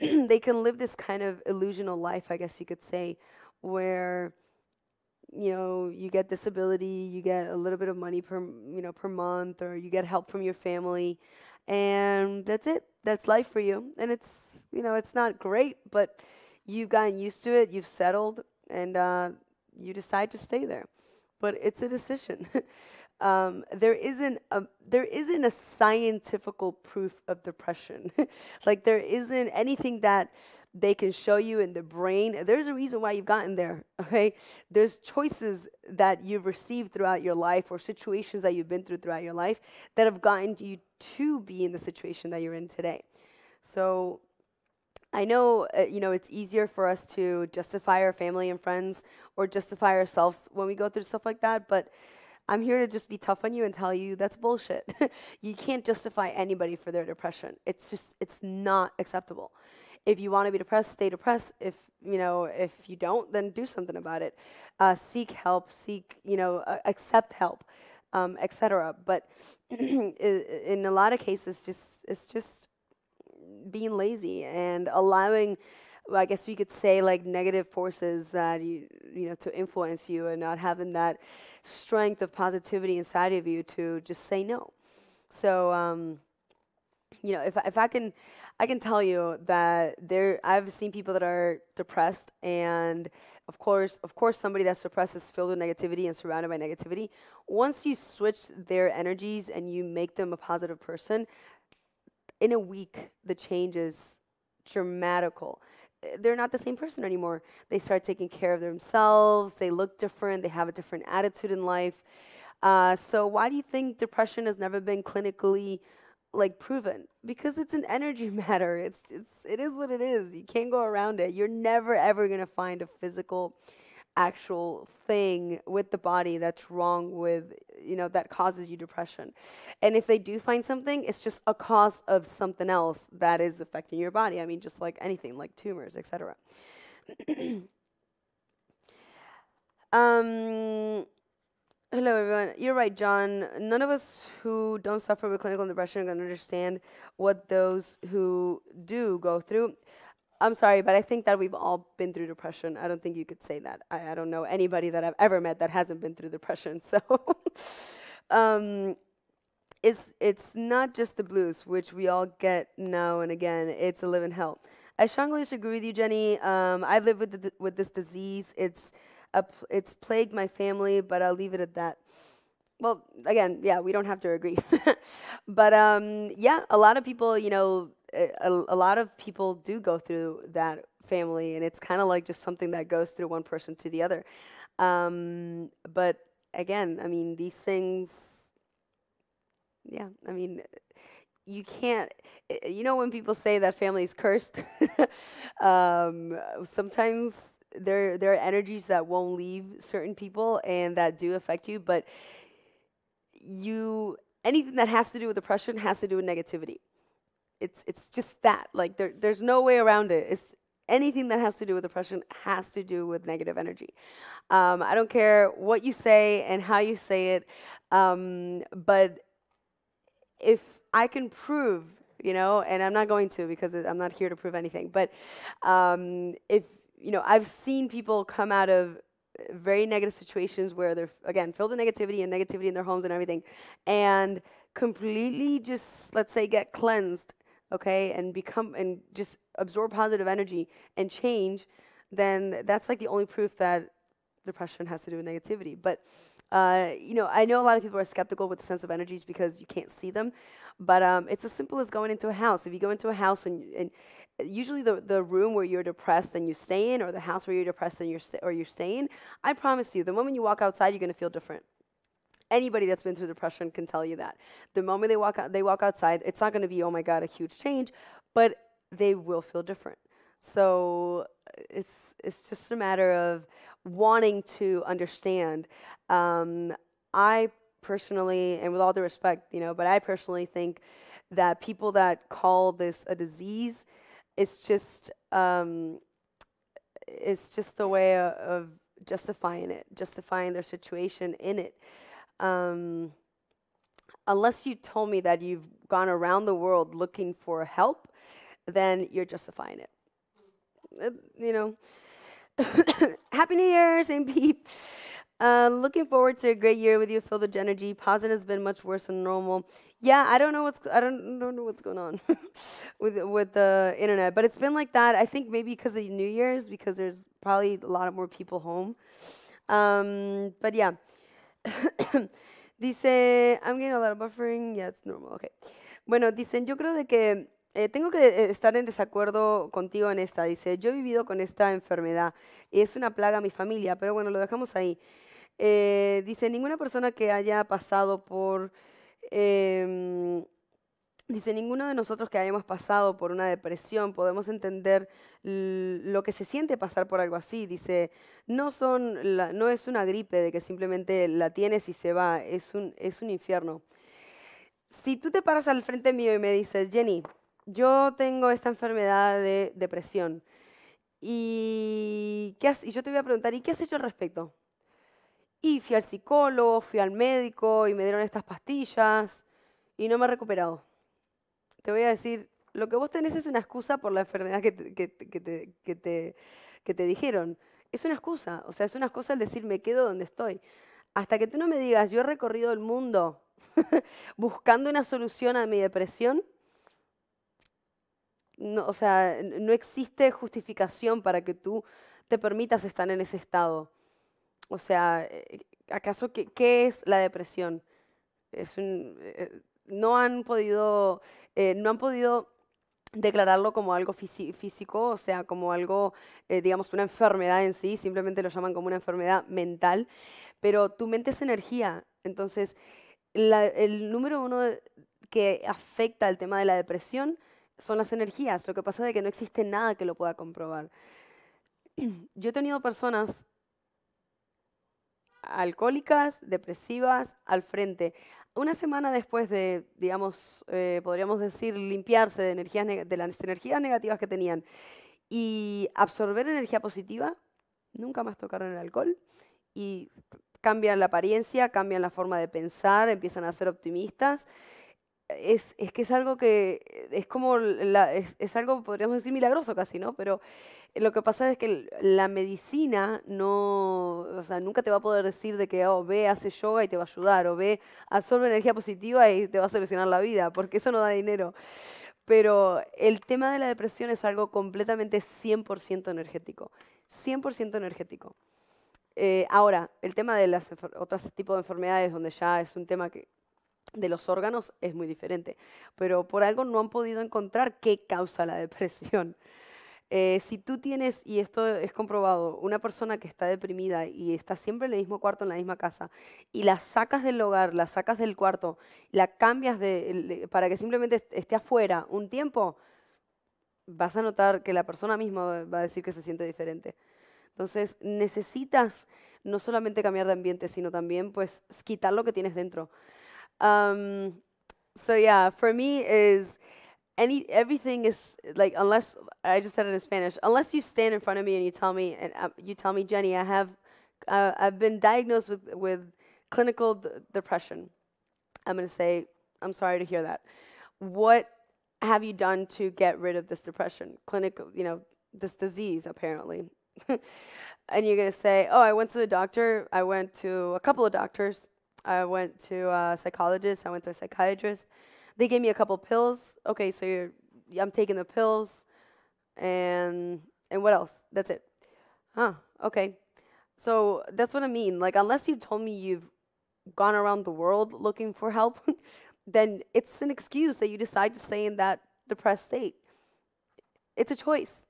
they can live this kind of illusional life, I guess you could say, where you know you get disability, you get a little bit of money per you know per month, or you get help from your family, and that's it. That's life for you, and it's you know it's not great, but you've gotten used to it, you've settled, and uh, you decide to stay there. But it's a decision. um, there isn't a there isn't a scientific proof of depression. like there isn't anything that they can show you in the brain. There's a reason why you've gotten there. Okay, there's choices that you've received throughout your life, or situations that you've been through throughout your life that have gotten you to be in the situation that you're in today. So I know, uh, you know, it's easier for us to justify our family and friends or justify ourselves when we go through stuff like that, but I'm here to just be tough on you and tell you that's bullshit. you can't justify anybody for their depression. It's just, it's not acceptable. If you want to be depressed, stay depressed. If you know, if you don't, then do something about it. Uh, seek help. Seek, you know, uh, accept help, um, etc. But in a lot of cases, just it's just being lazy and allowing well, I guess we could say like negative forces that you you know to influence you and not having that strength of positivity inside of you to just say no. So um, you know, if if I can, I can tell you that there I've seen people that are depressed and of course, of course, somebody that's depressed is filled with negativity and surrounded by negativity. Once you switch their energies and you make them a positive person, in a week the change is dramatical they're not the same person anymore. They start taking care of themselves. They look different. They have a different attitude in life. Uh, so why do you think depression has never been clinically like proven? Because it's an energy matter. It's it's it is what it is. You can't go around it. You're never ever gonna find a physical actual thing with the body that's wrong with you know that causes you depression. And if they do find something it's just a cause of something else that is affecting your body. I mean just like anything like tumors etc um hello everyone. You're right john. None of us who don't suffer with clinical depression to understand what those who do go through I'm sorry, but I think that we've all been through depression. I don't think you could say that. I, I don't know anybody that I've ever met that hasn't been through depression. So um, it's, it's not just the blues, which we all get now and again. It's a living hell. I strongly disagree with you, Jenny. Um, I live with, the, with this disease. It's, a, it's plagued my family, but I'll leave it at that. well, again, yeah, we don't have to agree. but um, yeah, a lot of people, you know, a, a lot of people do go through that family, and it's kind of like just something that goes through one person to the other. Um, but again, I mean, these things, yeah, I mean, you can't, you know, when people say that family is cursed, um, sometimes there there are energies that won't leave certain people and that do affect you, but you anything that has to do with depression has to do with negativity. It's it's just that. Like there there's no way around it. It's anything that has to do with depression has to do with negative energy. Um, I don't care what you say and how you say it, um, but if I can prove, you know, and I'm not going to because I'm not here to prove anything, but um, if, you know, I've seen people come out of very negative situations where they're, again, filled with negativity and negativity in their homes and everything, and completely just, let's say, get cleansed okay, and become and just absorb positive energy and change, then that's like the only proof that depression has to do with negativity. But uh, you know, I know a lot of people are skeptical with the sense of energies because you can't see them, but um, it's as simple as going into a house. If you go into a house and, and usually the, the room where you're depressed and you stay in, or the house where you're depressed and you're or you're staying, I promise you, the moment you walk outside, you're to feel different. Anybody that's been through depression can tell you that. The moment they walk out, they walk outside, it's not going to be oh my god a huge change, but they will feel different. So it's it's just a matter of wanting to understand. Um, I personally, and with all due respect, you know, but I personally think that people that call this a disease, it's just um, it's just the way of, of justifying it, justifying their situation in it um, unless you told me that you've gone around the world looking for help, then you're justifying it. Uh, you know. Happy New Year, same Pete. Uh, looking forward to a great year with you, filled with energy. Positive has been much worse than normal. Yeah, I don't know what's I don't don't know what's going on with with the internet, but it's been like that. I think maybe because of New Year's, because there's probably a lot of more people home. Um, but yeah, dice, I'm getting a lot of buffering, yeah, it's normal, okay. Bueno, dicen, yo creo de que eh, tengo que eh, estar en desacuerdo contigo en esta. Dice, yo he vivido con esta enfermedad y es una plaga a mi familia, pero bueno, lo dejamos ahí. Eh, dice, ninguna persona que haya pasado por em, Dice, ninguno de nosotros que hayamos pasado por una depresión podemos entender lo que se siente pasar por algo así. Dice, no, son no es una gripe de que simplemente la tienes y se va, es un, es un infierno. Si tú te paras al frente mío y me dices, Jenny, yo tengo esta enfermedad de depresión, y, ¿qué y yo te voy a preguntar, ¿y qué has hecho al respecto? Y fui al psicólogo, fui al médico y me dieron estas pastillas y no me he recuperado te voy a decir, lo que vos tenés es una excusa por la enfermedad que te, dijeron. Es una excusa, o sea, es una excusa el decir, me quedo donde estoy. Hasta que tú no me digas, yo he recorrido el mundo buscando una solución a mi depresión, no, o sea, no existe justificación para que tú te permitas estar en ese estado. O sea, eh, ¿acaso qué, qué es la depresión? Es un, eh, no han podido, eh, no han podido declararlo como algo físico, o sea, como algo, eh, digamos, una enfermedad en sí, simplemente lo llaman como una enfermedad mental, pero tu mente es energía, entonces el número uno que afecta al tema de la depresión son las energías, lo que pasa es que no existe nada que lo pueda comprobar. Yo he tenido personas alcohólicas, depresivas, al frente una semana después de, digamos, eh, podríamos decir, limpiarse de, energías de las energías negativas que tenían y absorber energía positiva, nunca más tocaron el alcohol y cambian la apariencia, cambian la forma de pensar, empiezan a ser optimistas. Es, es que es algo que es como, la, es, algo, podríamos decir, milagroso casi, ¿no? Pero lo que pasa es que la medicina no, o sea, nunca te va a poder decir de que, oh, ve, hace yoga y te va a ayudar, o ve, absorbe energía positiva y te va a solucionar la vida, porque eso no da dinero. Pero el tema de la depresión es algo completamente 100% energético, 100% energético. Eh, ahora, el tema de las otros tipos de enfermedades, donde ya es un tema que de los órganos es muy diferente, pero por algo no han podido encontrar qué causa la depresión. Eh, si tú tienes, y esto es comprobado, una persona que está deprimida y está siempre en el mismo cuarto, en la misma casa, y la sacas del hogar, la sacas del cuarto, la cambias de, para que simplemente esté afuera un tiempo, vas a notar que la persona misma va a decir que se siente diferente. Entonces, necesitas no solamente cambiar de ambiente, sino también pues quitar lo que tienes dentro. Um, so yeah, for me is any everything is like unless I just said it in Spanish. Unless you stand in front of me and you tell me and uh, you tell me, Jenny, I have uh, I've been diagnosed with with clinical d- depression. I'm going to say I'm sorry to hear that. What have you done to get rid of this depression? Clinical, you know, this disease apparently. and you're going to say, "Oh, I went to the doctor. I went to a couple of doctors. I went to a psychologist. I went to a psychiatrist." They gave me a couple pills. Okay, so you're, I'm taking the pills, and and what else? That's it. Huh? Okay. So that's what I mean. Like unless you've told me you've gone around the world looking for help, then it's an excuse that you decide to stay in that depressed state. It's a choice.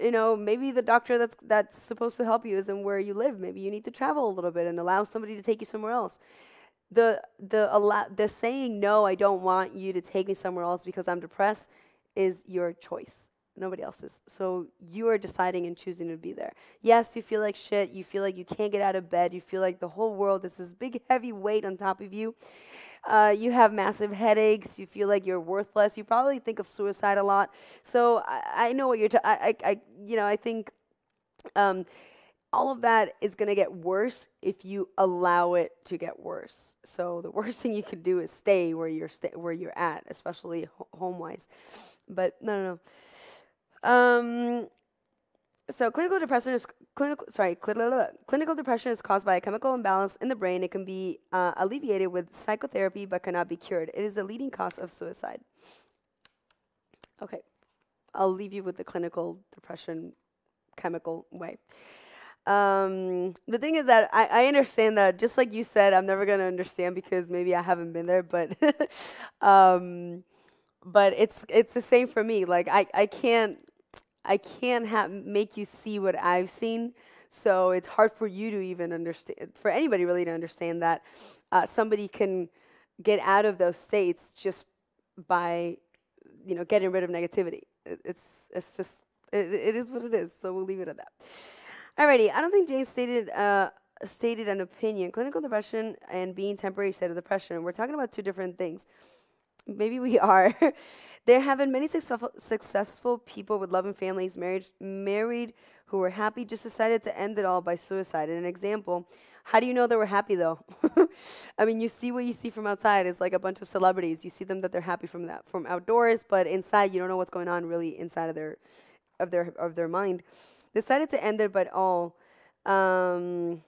You know, maybe the doctor that's that's supposed to help you isn't where you live. Maybe you need to travel a little bit and allow somebody to take you somewhere else. The the the saying no i don't want you to take me somewhere else because i'm depressed is your choice. Nobody else's. So you are deciding and choosing to be there. Yes you feel like shit. You feel like you can't get out of bed. You feel like the whole world is this big heavy weight on top of you uh, you have massive headaches you feel like you're worthless you probably think of suicide a lot so i, I know what you're ta- I, I, I you know i think um, all of that is going to get worse if you allow it to get worse. So the worst thing you can do is stay where you're sta- where you're at, especially ho- home wise. But no, no, no. Um, so clinical depression is clinical. Sorry, clinical depression is caused by a chemical imbalance in the brain. It can be uh, alleviated with psychotherapy, but cannot be cured. It is a leading cause of suicide. Okay, I'll leave you with the clinical depression chemical way. Um, the thing is that I, I understand that just like you said, I'm never gonna understand because maybe I haven't been there, but um, but it's it's the same for me. Like I, I can't I can't make you see what I've seen. So it's hard for you to even understand, for anybody really to understand that uh, somebody can get out of those states just by, you know, getting rid of negativity. It, it's it's just it, it is what it is. So we'll leave it at that. Alrighty, I don't think James stated uh, stated an opinion. Clinical depression and being temporary state of depression. We're talking about two different things. Maybe we are. There have been many successful, successful people with loving families, married, married, who were happy, just decided to end it all by suicide. And an example, how do you know they were happy though? I mean, you see what you see from outside. It's like a bunch of celebrities. You see them that they're happy from that from outdoors, but inside you don't know what's going on really inside of their of their of their mind decided to end it but all um,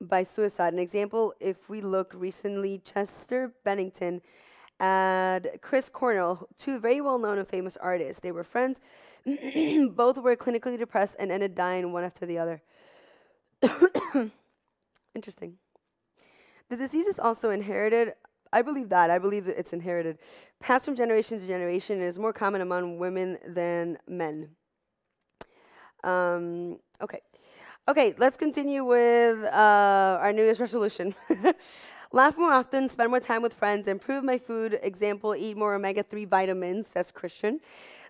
by suicide. An example, if we look recently, Chester Bennington and Chris Cornell, two very well known and famous artists. They were friends. Both were clinically depressed and ended dying one after the other. Interesting. The disease is also inherited. I believe that. I believe that it's inherited. Passed from generation to generation, it is more common among women than men. Um, okay. Okay, let's continue with uh, our New Year's resolution. Laugh more often, spend more time with friends, improve my food. Example, eat more omega 3 vitamins, says Christian.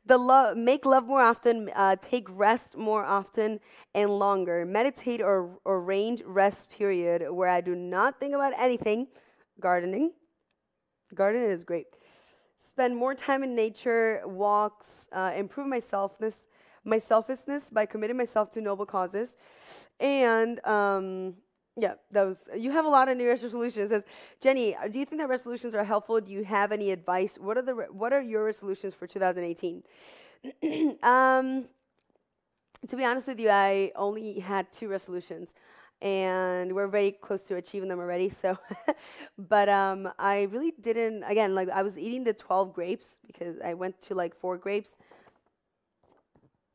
The love, make love more often, uh, take rest more often and longer. Meditate or arrange rest period where I do not think about anything. Gardening. Gardening is great. Spend more time in nature, walks, uh, improve my selfness my selfishness by committing myself to noble causes. And um, yeah, those. You have a lot of New Year's resolutions. Jenny, uh, do you think that resolutions are helpful? Do you have any advice? What are the What are your resolutions for 2018? um, to be honest with you, I only had two resolutions, and we're very close to achieving them already. So, but um, I really didn't. Again, like I was eating the 12 grapes because I went to like four grapes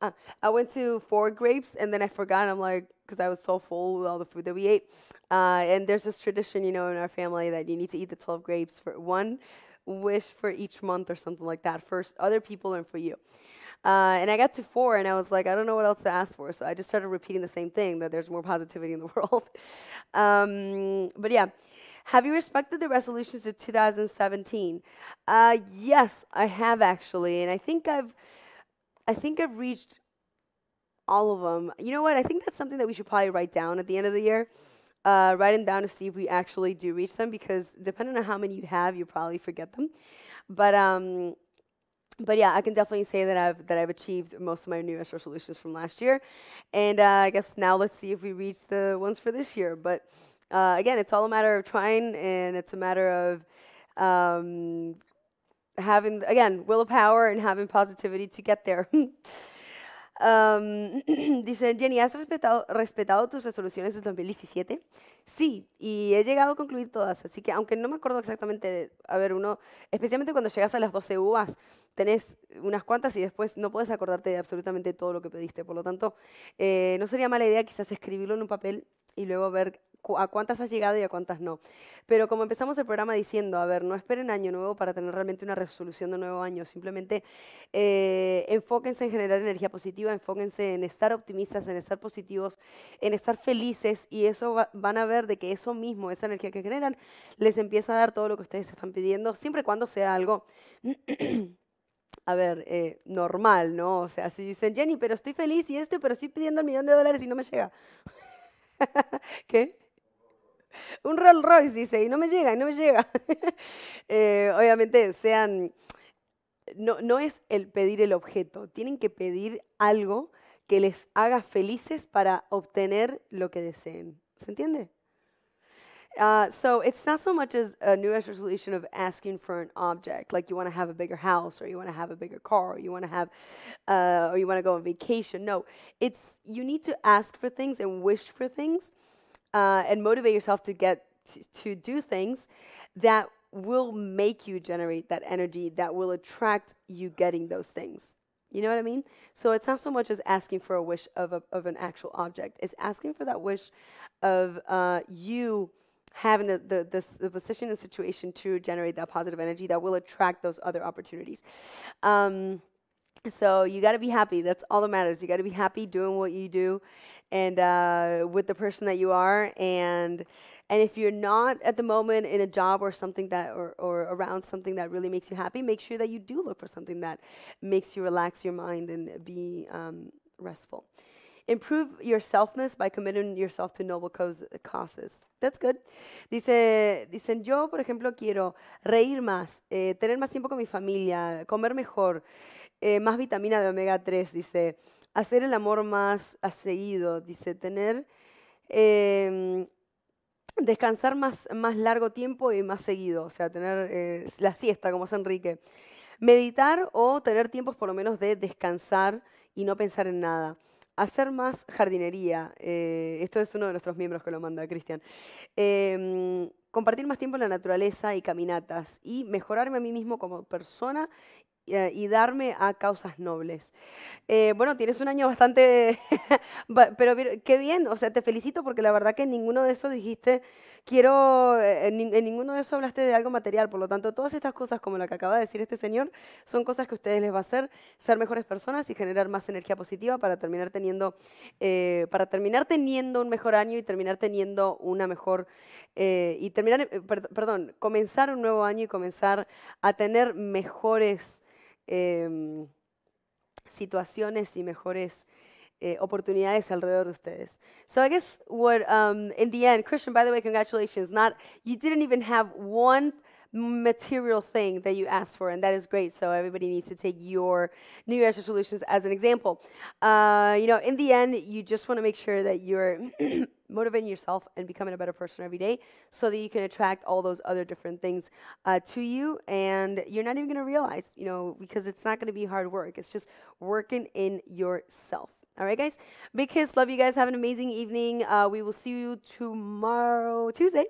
uh, I went to four grapes and then I forgot. I'm like, because I was so full with all the food that we ate. Uh, and there's this tradition, you know, in our family that you need to eat the 12 grapes for one wish for each month or something like that for other people and for you. Uh, and I got to four, and I was like, I don't know what else to ask for. So I just started repeating the same thing that there's more positivity in the world. um, but yeah, have you respected the resolutions of 2017? Uh, yes, I have actually, and I think I've, I think I've reached all of them. You know what? I think that's something that we should probably write down at the end of the year. Uh, write them down to see if we actually do reach them, because depending on how many you have, you probably forget them. But um, but yeah, I can definitely say that I've that I've achieved most of my New Year's resolutions from last year, and uh, I guess now let's see if we reach the ones for this year. But uh, again, it's all a matter of trying, and it's a matter of um, having again willpower and having positivity to get there. Um, dice Jenny, ¿has respetado, respetado tus resoluciones de 2017? Sí, y he llegado a concluir todas, así que aunque no me acuerdo exactamente, a ver, uno, especialmente cuando llegas a las 12 uvas, tenés unas cuantas y después no puedes acordarte de absolutamente todo lo que pediste, por lo tanto, eh, no sería mala idea quizás escribirlo en un papel y luego ver a cuántas has llegado y a cuántas no. Pero como empezamos el programa diciendo, a ver, no esperen año nuevo para tener realmente una resolución de nuevo año, simplemente eh, enfóquense en generar energía positiva, enfóquense en estar optimistas, en estar positivos, en estar felices y eso van a ver de que eso mismo, esa energía que generan, les empieza a dar todo lo que ustedes están pidiendo, siempre y cuando sea algo... a ver, eh, normal, ¿no? O sea, si dicen, Jenny, pero estoy feliz y esto, pero estoy pidiendo el millón de dólares y no me llega. ¿Qué? Un Rolls Royce, dice, y no me llega, y no me llega. Eh, obviamente, sean, no, no es el pedir el objeto, tienen que pedir algo que les haga felices para obtener lo que deseen. ¿Se entiende? Uh, so it's not so much as a New Year's resolution of asking for an object, like you want to have a bigger house, or you want to have a bigger car, or you want to have, uh, or you want to go on vacation. No, it's you need to ask for things and wish for things, uh, and motivate yourself to get to, to do things that will make you generate that energy that will attract you getting those things. You know what I mean? So it's not so much as asking for a wish of, a, of an actual object. It's asking for that wish of uh, you having the, the, the, the, position and situation to generate that positive energy that will attract those other opportunities. Um, so you got to be happy. That's all that matters. You got to be happy doing what you do, and uh, with the person that you are. And and if you're not at the moment in a job or something that or, or around something that really makes you happy, make sure that you do look for something that makes you relax your mind and be um, restful. Improve your selfness by committing yourself to noble causes. That's good. Dice, dicen, yo, por ejemplo, quiero reír más, eh, tener más tiempo con mi familia, comer mejor, eh, más vitamina de omega 3, dice, hacer el amor más seguido, dice, tener, em, descansar más, más largo tiempo y más seguido, o sea, tener eh, la siesta, como hace Enrique. Meditar o tener tiempos por lo menos de descansar y no pensar en nada hacer más jardinería. Eh, esto es uno de nuestros miembros que lo manda, Cristian. Em, compartir más tiempo en la naturaleza y caminatas y mejorarme a mí mismo como persona y darme a causas nobles. Eh, bueno, tienes un año bastante, pero qué bien, o sea, te felicito porque la verdad que en ninguno de esos dijiste, quiero, eh, en, ninguno de esos hablaste de algo material, por lo tanto, todas estas cosas como la que acaba de decir este señor, son cosas que a ustedes les va a hacer ser mejores personas y generar más energía positiva para terminar teniendo, para terminar teniendo un mejor año y terminar teniendo una mejor, y terminar, perdón, comenzar un nuevo año y comenzar a tener mejores eh, situaciones y mejores eh, oportunidades alrededor de ustedes. So I guess what, um, in the end, Christian, by the way, congratulations. Not you didn't even have one material thing that you asked for, and that is great. So everybody needs to take your New Year's resolutions as an example. Uh, you know, in the end, you just want to make sure that you're motivating yourself and becoming a better person every day, so that you can attract all those other different things uh, to you, and you're not even going to realize, you know, because it's not going to be hard work. It's just working in yourself. All right, guys. Big kiss. Love you guys. Have an amazing evening. Uh, we will see you tomorrow, Tuesday,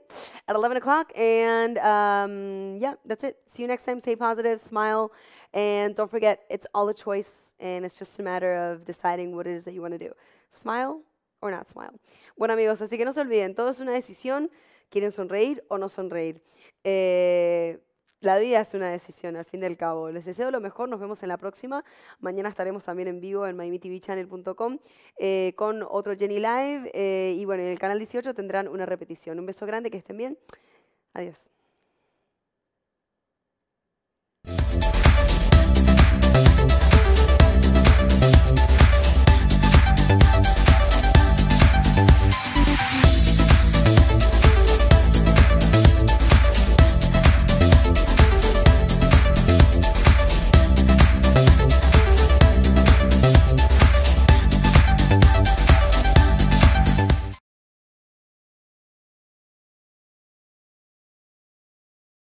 at 11 o'clock. And um, yeah, that's it. See you next time. Stay positive, smile, and don't forget, it's all a choice, and it's just a matter of deciding what it is that you want to do. Smile or not smile. Bueno amigos, así que no se olviden, todo es una decisión. ¿Quieren sonreír o no sonreír? Eh, la vida es una decisión, al fin al cabo. Les deseo lo mejor, nos vemos en la próxima. Mañana estaremos también en vivo en miamitvchannel.com eh, con otro Jenny Live. Eh, y bueno, en el canal 18 tendrán una repetición. Un beso grande, que estén bien. Adiós.